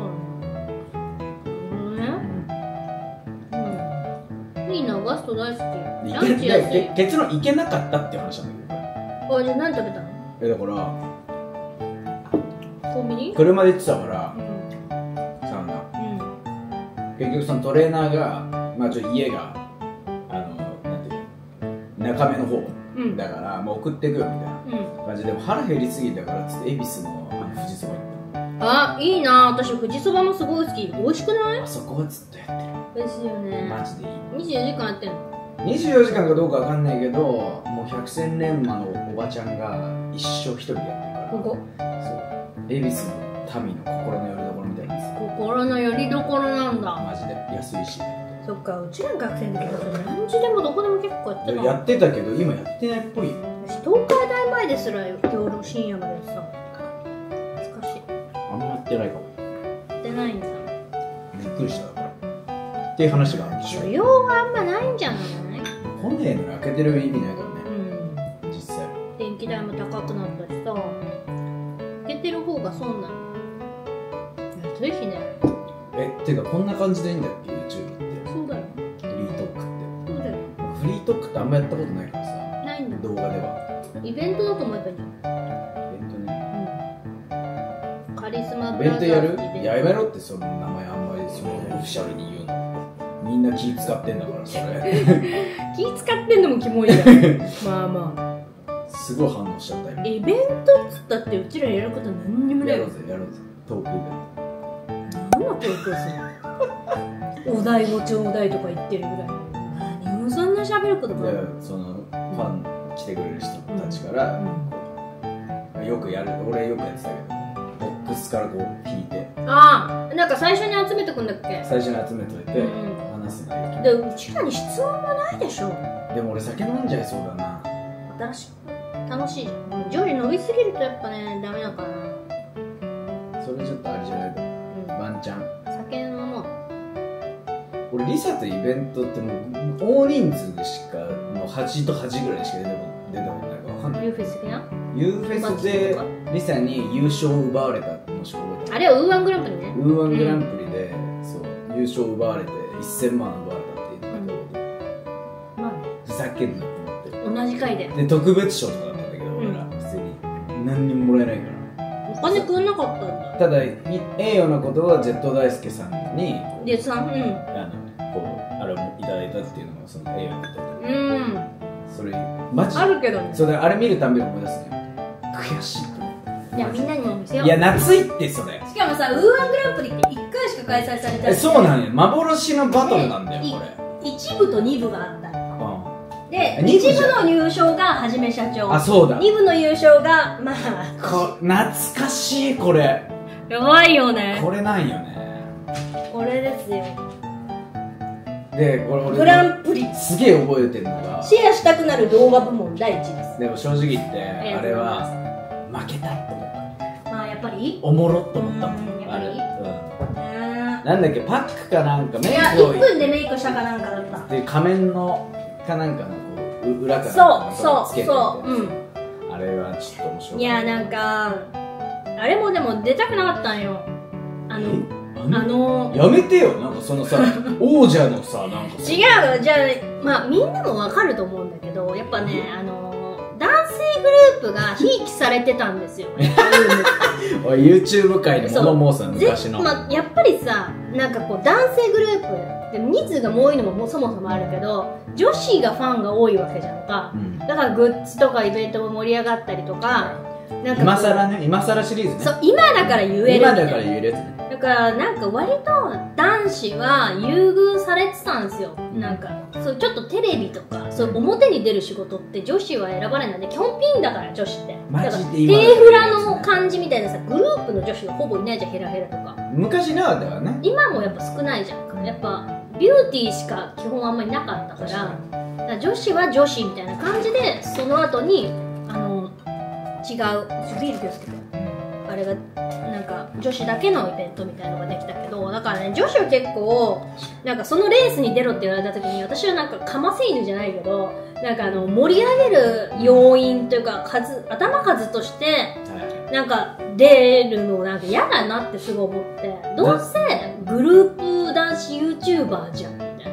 いいなガスト大好き。結論行けなかったっていう話なんだけどあじゃあ何食べたの？えだからコンビニ？車で行ってたからうん。サウナ。うん。結局そのトレーナーがまあちょっと家があのなんていうの中目の方うん。だからもう送ってくよみたいなうん。感じで腹減りすぎたからっつって恵比寿のあの富士そば行っあいいな。私富士そばもすごい好き。美味しくない？たあそこはずっとやってですよるね。マジでいい。24時間やってんの？24時間かどうかわかんないけどもう百戦錬磨のおばちゃんが一生一人でやってるから。ここ。そう。恵比寿の民の心の拠り所みたいなや心の拠り所なんつだ。マジで。安いし。そっかうちらの学生の時は何時でもどこでも結構やってた。やってたけど今やってないっぽいよ。東海大前ですら夜深夜までやってた。懐かしい。あんまやってないかも。やってないんだ。びっくりした。だからっていう話があるでしょ需要があんまないんじゃない？来ねえのに開けてる意味ないからね。うん。実際。電気代も高くなったしさ。開けてる方が損なの安いしね。えっていうかこんな感じでいいんだっけ YouTube って。そうだよ。フリートークって。そうだよ。フリートークってあんまやったことないからさ。ないんだ。動画では。イベントだと思えばいい。じゃんイベントね。うん。カリスマイブラザーズベントやる？やめろってその名前あんまりそのオフィシャルに言うのみんな気使ってんだからそれ。[LAUGHS] 気使ってんのもキモいじゃん。[LAUGHS] まあますごい反応しちゃったイベントっつったってうちらやること何にもない。よやろうぜやろうぜ。トークイベン何の投稿するの？お題ごちょうだいとか言ってるぐらい。何もそんな喋ることトない。でそのファン来てくれる人たちから、よくやる俺よくやってたけどボックスからこう引いて。ああなんか最初に集めてくんだっけ？最初に集めといて、うん話す内容でうちらに質問もないでしょ。でも俺酒飲んじゃいそうだな。新しい楽しいじゃん。上位伸びすぎるとやっぱねダメだから。なそれちょっとあれじゃない？とうん。ワンチャン。酒飲もう。俺リサとイベントってもう大人数しかもう8と8ぐらいしか出たこと出たことないから分かんない。ユーフェス的な？U フェスでリサに優勝を奪われたのしか覚えてない。あれはウーワングランプリね。ウーワングランプリで、そう優勝を奪われて1000万奪われたっていうのだけど、まあふざけんなと思って。同じ回で。で特別賞とかだったんだけど、俺ら普通に。何にももらえないから。お金くんなかったんだ。ただい栄誉なことはジェット大輔さんにこうでさうん。あのこうあれをいただいたっていうのがその栄誉なことでうん。それマジあるけどね。それあれ見るたんびに思い出すね悔しいと思って。いやみんなにも見せよう。いや夏いってそれ。しかもさウーアングランプリって1回しか開催されてないえそうなんや。幻のバトルなんだよねこれ。1部と2部があった。で二部じゃん。1部の優勝がはじめ社長。んあそうだ。2部の優勝がまあこ懐かしいこれ。やばいよね。これなんよね。これですよ。でこれ俺グランプリ。すげえ覚えてるのが。シェアしたくなる動画部門第一です。でも正直言ってあれは負けたって思った。まあやっぱり？おもろっと思ったもうんなんだっけパックかなんかメいやイクを1分でメイクしたかなんかだった。で仮面のかなんかのこうう裏からそうそうそう。うんあれはちょっと面白いいやなんかあれもでも出たくなかったんよ。あのああのやめてよ。なんかそのさ [LAUGHS] 王者のさなんかさ。違うのじゃあまあみんなもわかると思うんだけどやっぱねあの男性グループがひいきされてたんですよ。[LAUGHS] おい YouTube 界で物申すのぜ昔の、まあ、やっぱりさなんかこう男性グループでも人数が多いのもそもそもあるけど女子がファンが多いわけじゃんか。うん。だからグッズとかイベントも盛り上がったりとかなんか今更ね今更シリーズね。そう今だから言えるみたいな今だから言えるやつね。だからなんか割と男子は優遇されてたんですよ、うん。なんかそうちょっとテレビとかそう表に出る仕事って女子は選ばれないんでキョンピンだから女子って。マだからジで今だテーフラの感じみたいなさグループの女子がほぼいないじゃんヘラヘラとか。昔なかったからね。今もやっぱ少ないじゃん。やっぱビューティーしか基本あんまりなかったからから女子は女子みたいな感じでその後にあの違う。ビール気をつけてあれがなんか女子だけのイベントみたいなのができたけどだからね女子は結構なんかそのレースに出ろって言われた時に私はなんかかませ犬じゃないけどなんかあの盛り上げる要因というか数頭数としてはい。なんか出るのなんか嫌だなってすごい思ってどうせグループ男子 YouTuber じゃんみたい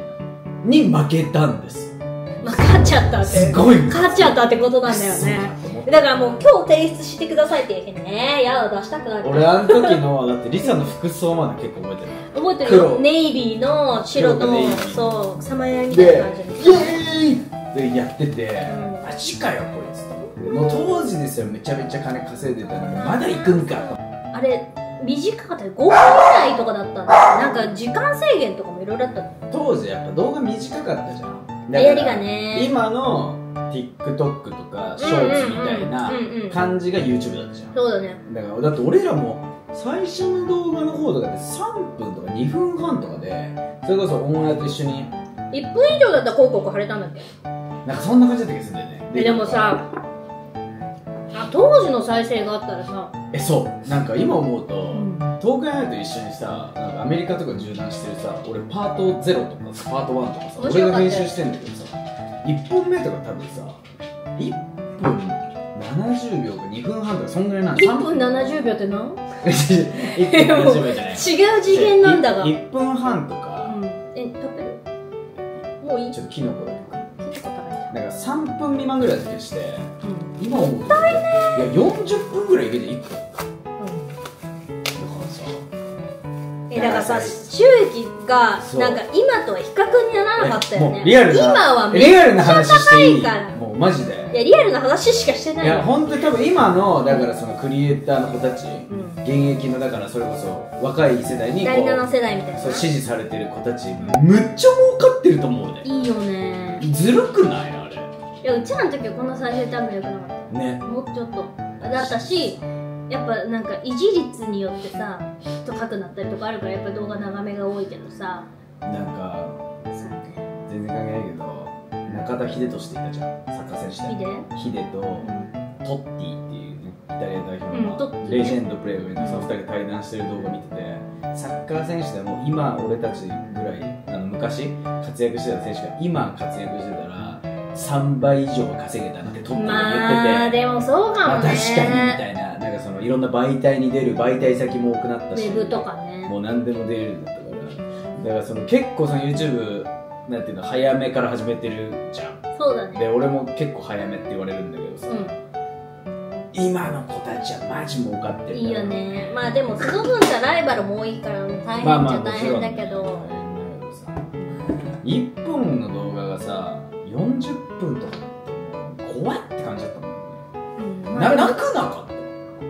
に負けたんです。なまあ勝っちゃったってすごい勝っちゃったってことなんだよねだからもう今日提出してくださいって言うけどね。やだ出したくない。俺あの時のだってリサの服装まで結構覚えてる。覚えてるよ。黒。ネイビーの白とそうサマヤみたいなで感じでイエーイってやってて、うん。マジかよこいつもう当時ですよめちゃめちゃ金稼いでたのに。まだ行くんかと。あれ短かったよ。5分以内とかだったんですよなんか時間制限とかもいろいろあったの。当時やっぱ動画短かったじゃん流行りがね。今の TikTok とかショーツみたいな感じが YouTube だったじゃん。そうだね。だからだって俺らも最初の動画の方とかで3分とか2分半とかでそれこそオンエアと一緒に。1分以上だったら広告貼れたんだっけ？なんかそんな感じだった気がするんだよね。えでもさあ当時の再生があったらさ、えそう。なんか今思うと、うん。東海アイと一緒にさなんかアメリカとか縦断してるさ俺パート0とかさパート1とかさ俺が編集してんだけどさ1本目とか多分さ1分70秒か2分半とかそんぐらいなん1分70秒って何？1分。[LAUGHS] 70秒じゃない。違う次元なんだが、うん、1分半とか、え食べる？もういい。ちょっとキノコだなんか3分未満ぐらいだけして。うん。今思うといや40分ぐらいいけて1分だか。らさえだからさ収益がなんか今とは比較にならなかったよもねうリアルな今はめっリアルな話していい。高いから。もうマジで。いやリアルな話しかしてないいやよ本当に多分今のだからそのクリエイターの子たち、うん。現役のだからそれこそ若い世代にこ第7う世代みたいな。そう支持されてる子たちむっちゃ儲かってると思うねいいよね。ずるくない？いやうちらの時はこんな再生タイム良くなかった。ね。もうちょっと。だったしやっぱなんか維持率によってさ高くなったりとかあるからやっぱ動画長めが多いけどさ。なんか全然関係ないけど中田秀俊っていたじゃん。サッカー選手で。ヒデとトッティっていうねイタリア代表のィレジェンドプレーヤーがいてそのうん2人が対談してる動画見ててサッカー選手でも今俺たちぐらいあの昔活躍してた選手が今活躍してたら3倍以上は稼げたなってトッティが言ってて、まあでもそうかまあもね確かにみたいな。なんかそのいろんな媒体に出る媒体先も多くなったし。ウェブとかね。もう何でも出れるんだったから。だからその結構その YouTube なんていうの早めから始めてるじゃん。そうだね。で俺も結構早めって言われるんだけどさ、う今の子たちはマジ儲かってるんいいよね。まあでもその分さライバルも多いから大変っちゃ大変だけど、大変だけどさ1分の動画がさ40分とか怖いって感じだったもんうん。ななくなかっ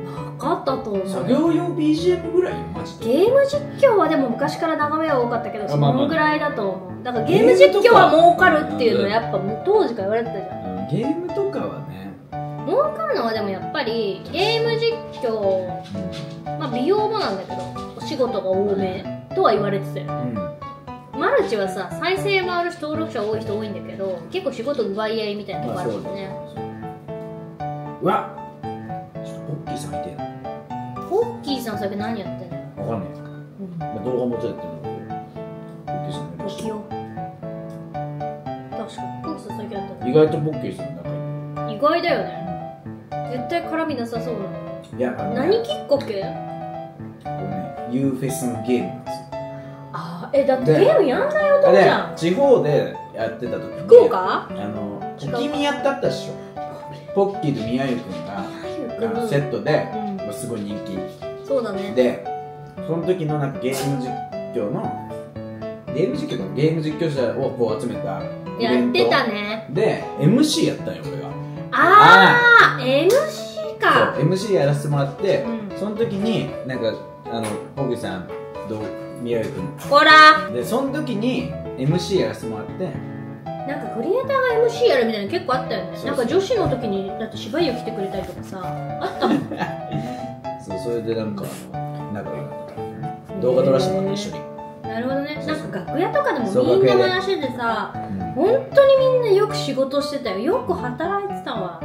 なかったと思う。た作業用 BGM ぐらいよマジで。ゲーム実況はでも昔から眺めは多かったけどそのぐらいだと思う。だからゲーム実況は儲かるっていうのはやっぱ当時から言われてたじゃん。うんゲームとかはね、儲かるのはでもやっぱりゲーム実況まあ美容もなんだけどお仕事が多めとは言われてたようん、マルチはさ再生もあるし登録者多い人多いんだけど結構仕事奪い合いみたいなとこあるもんね。うわちょっとポッキーさんいてポッキーさん最近何やってんの？わかんねうん。え、まあ、動画もちょっとやってるんだけどポッキーさんポキオ確かに。ポッキーさん最近やったね。意外とポッキーさん仲いい。意外だよね。絶対絡みなさそうなのいや何きっかけ？これね U フェスのゲームなんですえだってでゲームやんない男じゃん。で地方でやってた時に福岡？あのポキミやったったっしょ。ポッキーと宮ゆくんがセットで、すごい人気。そうだね。でその時のなんかゲーム実況のゲーム実況かな？ゲーム実況者をこう集めたイベント。やってたね。で MC やったんよ俺がああ MC そうか MC やらせてもらって、うん。その時になんかあのポグさんと宮ゆくんほら。でその時に MC やらせてもらって。なんかクリエイターが MC やるみたいなの結構あったよね。なんか女子の時にだって芝居を来てくれたりとかさあったもん。[LAUGHS] そうそれでなんか仲良くなった。動画撮らせてもらって一緒に、なるほどね。なんか楽屋とかでもみんな楽屋で。回しててさうん。本当にみんなよく仕事してたよ。よく働いてたわ。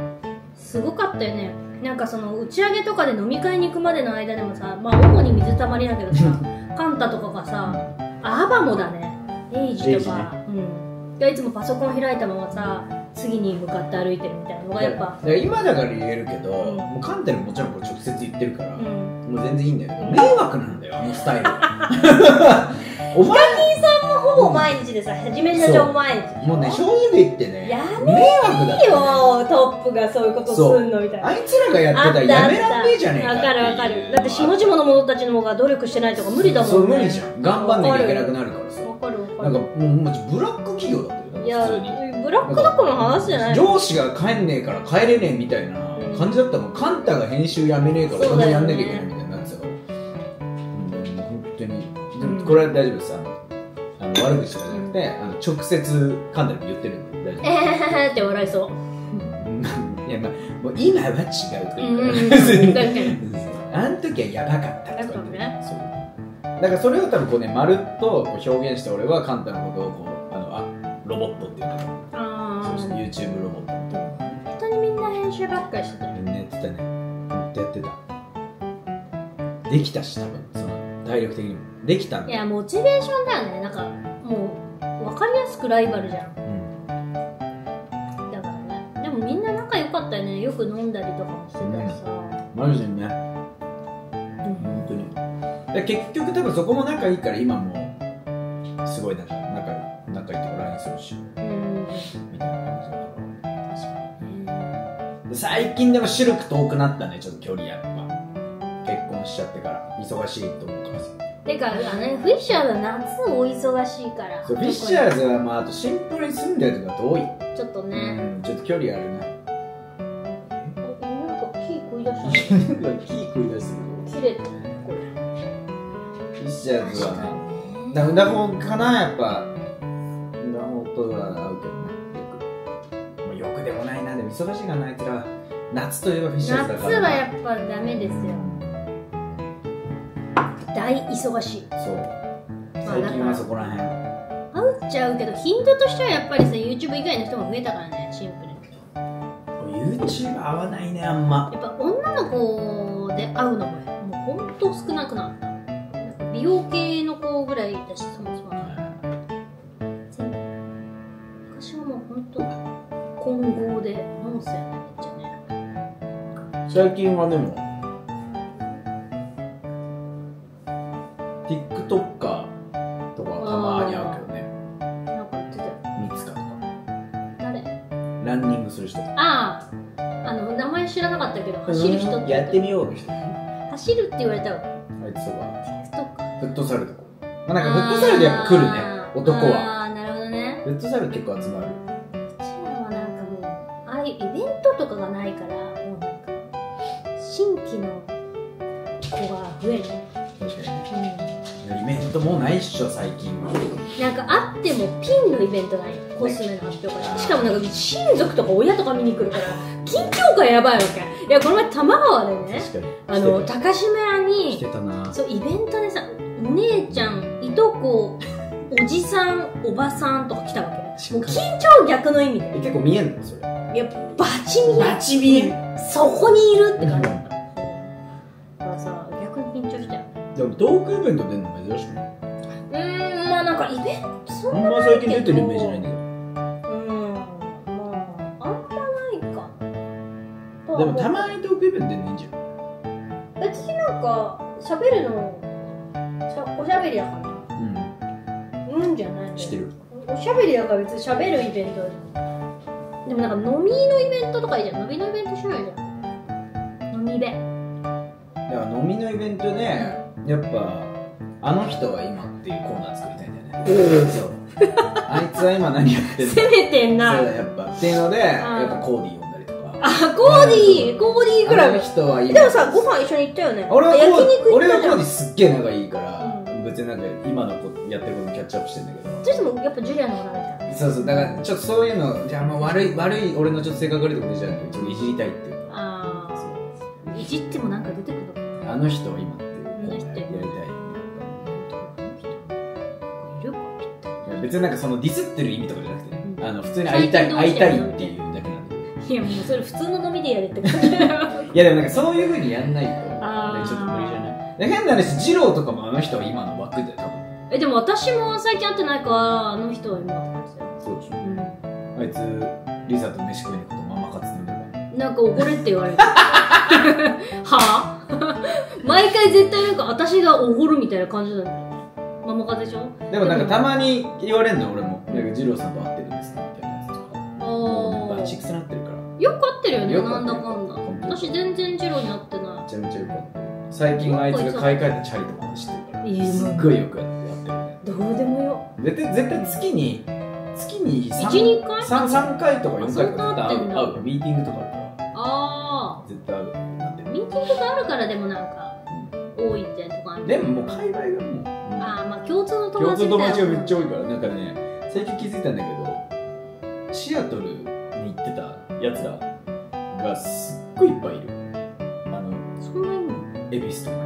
すごかったよね。なんかその打ち上げとかで飲み会に行くまでの間でもさまあ主に水たまりだけどさ [LAUGHS] カンタとかがさアバモだね。エイジとか、うん。がいつもパソコン開いたままさ次に向かって歩いてるみたいなのがやっぱ。今だから言えるけど、うん。もうカンタにもちろんこれ直接言ってるから、うん。もう全然いいんだけど、うん迷惑なんだよあのスタイル [LAUGHS] お前。ほぼ毎日でさ始めた上毎日。もうね正直言ってねや迷惑だいいよトップがそういうことすんのみたいな。あいつらがやってたらやめらんねえじゃねえかわかるわかる。だって下々の者たちの方が努力してないとか無理だもんね。そう無理じゃん。頑張んなきゃいけなくなるからさ。わかるわかる。なんかもうもうブラック企業だったよいやブラックどころの話じゃない上司が帰んねえから帰れねえみたいな感じだったもん、カンタが編集やめねえから俺もやんなきゃいけないみたいになこれは大丈夫です。あのあの悪口とかじゃなくて、あの直接カンタに言ってるんで。大丈えーって笑いそう。夫 [LAUGHS] いやまあもう今は違うとかうんうん。言うから確かに。あの時はやばかったとかだからそれを多分こうねまるっとこう表現して俺はカンタのことをこうあのあロボットっていうのあそうそう YouTube ロボットでも本当にみんな編集ばっかりしてた。よみんなやってたね。やってた。できたし多分。その体力的にもできたんだ。いやモチベーションだよね。なんかもう分かりやすくライバルじゃん。うんだからね。でもみんな仲良かったよね。よく飲んだりとかもしてたしさ、マジでね。うん。本当に。で結局多分そこも仲いいから今もすごいなんか仲仲いいっていうか LINE するし。うん。みたいな感じだから。で最近でもシルク遠くなったねちょっと距離やっぱ。結婚しちゃってから。忙しいと思うからさてかねフィッシャーは夏お忙しいから。フィッシャーズはまああとシンプルに住んでるとか遠い、ちょっとうね、ん、ちょっと距離あるねなんか木食い出したねなんか木食い出してる切れてるこれフィッシャーズは。ねにね。だうだほかなやっぱうだほとは合うけどねよくもうよくでもないなでも忙しいからなあいつらは夏といえばフィッシャーズだ夏からなはやっぱダメですよ大忙し。いそう。最近はそこら辺。会っちゃうけどヒントとしてはやっぱりさ YouTube 以外の人も増えたからねシンプルに。YouTube 合わないねあんま。やっぱ女の子で会うのももうほんと少なくなった。美容系の子ぐらいだしそもそも。全部。昔はもうほんと混合でノンスやねめっちゃね。最近はでもやってみようの人。走るって言われたわあいつは。フットサルとか。まあなんかフットサルでやっぱ来るね。男は。ああなるほどね。フットサル結構集まる。うちらはなんかもうああいうイベントとかがないからもうなんか新規の子が増える。ね、確かうにイベントもうないっしょ最近は。ん、なんかあってもピンのイベントない。コスメの発表会。しかもなんか親族とか親とか見に来るから緊張感やばいわけいやこの前多摩川でねあの高島屋にてたな。そうイベントでさお姉ちゃんいとこおじさんおばさんとか来たわけ。もう緊張逆の意味で。え結構見えんの？それ。いやバチ見バチ見そこにいるって感じ。だっただからさ逆に緊張したよでもトークイベント出るの珍しくない？うーんまあなんかイベントそあんんなま最近出てるイメージないんだけどでもたまにトークイベント出るのいいんじゃん。別になんか喋るのしゃおしゃべりやから。ううんじゃないんだよん。知ってる。おしゃべりやから別にしゃべるイベントでもなんか飲みのイベントとかいいじゃん。飲みのイベントしないじゃん。飲みべだから飲みのイベントでやっぱあの人は今っていうコーナー作りたいんだよね。そう。あいつは今何やってんだ。攻めてんな。そうだやっぱ。っていうのでやっぱコーディ呼んだりとかあコーディーコーディークラブ。人は今でもさご飯一緒に行ったよね。俺はあ焼コーディ肉行ったじゃん。俺はコーディすっげえ仲いいから、うん。別になんか今の子やってることにキャッチアップしてんだけど。そしてもやっぱジュリアの方が長いそうそうだからちょっとそういうのじゃあもう悪い悪い俺のちょっと性格悪いところじゃなくてちょっといじりたいっていう。ああいじってもなんか出てくるの？あの人は今っていうやりたい。別になんかそのディスってる意味とかじゃなくて、うん。あの普通に会いたい会いたいっていういやもうそれ普通の飲みでやれって感じいやでもなんかそういうふうにやんないと。あー。ちょっと無理じゃない。で変な話二郎とかもあの人は今の枠で多分えでも私も最近会ってないからあの人は今って感じだよ、そうでしょ。うあいつリサと飯食いに行くとママ活なんだよん、なんかおごれって言われるは？あ毎回絶対なんか私がおごるみたいな感じなんだよママ風でしょ。でもなんかたまに言われんの俺も。なんか二郎さんと会ってるんですかみたいなやつとか。バチクソなってよく会ってるよねよく会ってる。なんだかんだ。私全然ジローに会ってない。ちゃめちゃよく会ってる最近あいつが買い替えたチャリとかも知ってるから。いいすっごいよくやってる。ねどうでもよ。絶対絶対月に月に一二回？3, 3回とか4回とか絶対あそんな会会うってんだ。会う。ミーティングとかあるから。あ絶対会う。なんで。あミーティングがあるからでもなんか多いってとこある。でももう界隈がも。うああまあ共通の友共達通友達がめっゃちゃ多いから。なんかね最近気づいたんだけどシアトルに行ってたやつらがすっごいいっぱいいる。あのそんなに？恵比寿とかに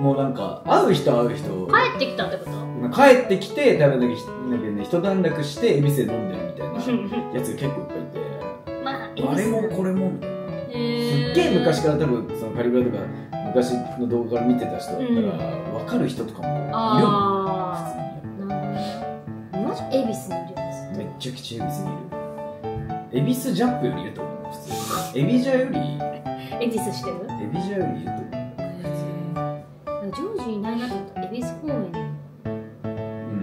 [LAUGHS] もうなんか会う人会う人。帰ってきたってこと？帰ってきて多分なんなんかね一段落して恵比寿で飲んでるみたいなやつが結構いっぱいいて。まああれもこれもみたいな。すすっげえ昔から多分そのカリブラとか昔の動画から見てた人だったら、うん。分かる人とかもいるのあ普あなるほど。ねマジ恵比寿にいるめっちゃくちゃ恵比寿にいる恵比寿ジャンプよりいると思う普通に。エビジャより恵比寿してるエビジャよりいると思うジョージいないなと思ったら恵比寿方面に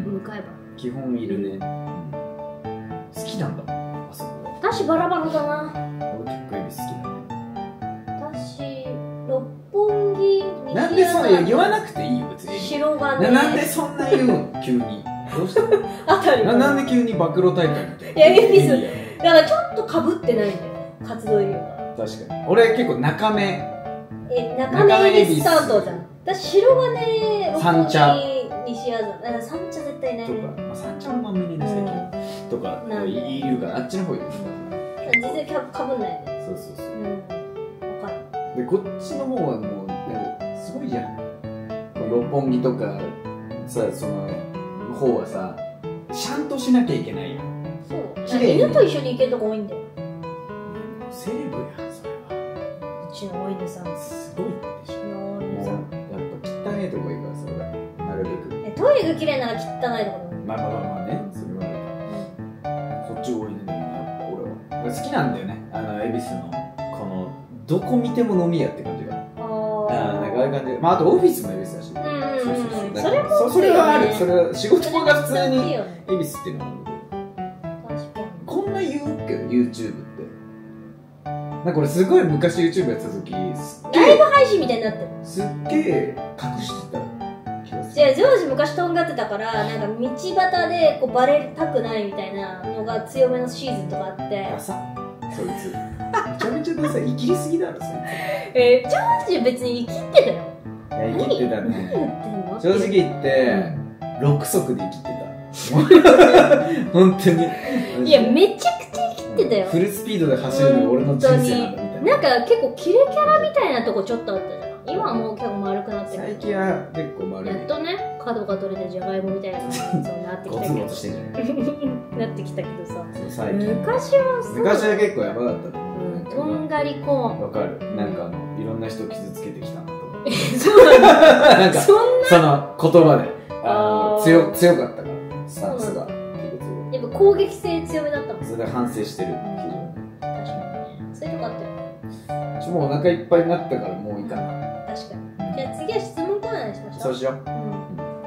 向かえば基本いるね、うん。好きなん。だあそこ私バラバラだな俺結構エビ寿好きだね私六本木なん。でそん。な言わなくていいよ別に白金なん。でそん。な言うの急にどうしたのあたりななん。で急に暴露大会みたいないや恵比寿だからちょっとかぶってないんだよ活動エリアが確かに。俺結構中目。え中目恵比寿担当じゃん。私白金三茶。西麻布あ三茶絶対いない。ねとか、まあ、三茶のまんめにね最近、とかいるからあっちの方いる全然キャかぶんないねそうそうそう。うん。わかる。でこっちの方はもうなんかすごいじゃん。六本木とかさその方はさちゃんとしなきゃいけないよそう。犬と一緒に行けるとこ多いんだよ。セレブやん。それはうちのお犬さんうすごいでしちのおょもう犬さんやっぱ汚いとこいいからそれ。はなるべく。えトイレが綺麗なら汚いとこまあまあまあまあね。それはこっち多いねでもやっぱ俺は。好きなんだよね。あの恵比寿のこのどこ見ても飲み屋って感じが。あああなんかああいうあ感じ。でまああとオフィスも恵比寿だし。うんうんうんそうそうそうそれもそそれはある。それれは仕事が普通に恵比寿っていうのもある YouTube って。なんか俺すごい昔 YouTube やってた時すっげライブえ配信みたいになってる。すっげえ隠してた気がすじゃあるジョージ昔とんがってたからなんか道端でこうバレたくないみたいなのが強めのシーズンとかあって。ダサ。そいつ。めちゃめちゃダサい。生きりすぎだろそいえー、ジョージ別に生きてたよ。ついや生きてた何ね言ってんの？正直言って6足で生きてた。[LAUGHS] 本当に。いやめちゃくちゃ生きてたよ。フルスピードで走るのが俺の人生なんだみたいな。なんか結構キレキャラみたいなとこちょっとあったじゃん。今はもう結構丸くなってる。最近は結構丸い。やっとね角が取れてじゃがいもみたいな感じになってきゴツたけどゴツしてんじゃない？[LAUGHS] なってきたけどさ。昔はさ昔は結構やばかったとうんとんがりコーンわかる。なんかあのいろんな人を傷つけてきたなと思って。そうなんだ [LAUGHS] なんかその言葉で。あ強強かったからスタンスがやっぱ攻撃性強めだったもん。それで反省してる非常に確かに。ねそういうとこあったよちょもうお腹いっぱいになったからもういいかな。確かに。じゃあ次は質問コーナーにしましょそううしよう。うん。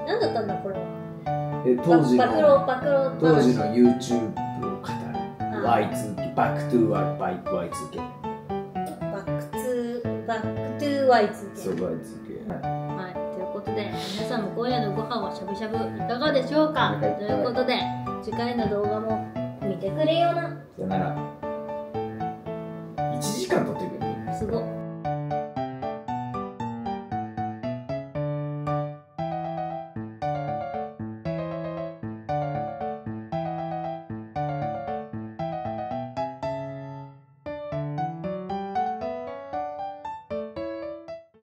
何だったんだこれは？え当時暴露の暴露話。当時の YouTube を語る。あ Y2K バックトゥ Y- Y2K バックトゥーバックトゥー Y2 そう Y2K はい。はい、ということで皆さんも今夜のご飯はしゃぶしゃぶいかがでしょうか？ということで次回の動画も見てくれよな。さよなら。1時間撮ってくれる？すごっ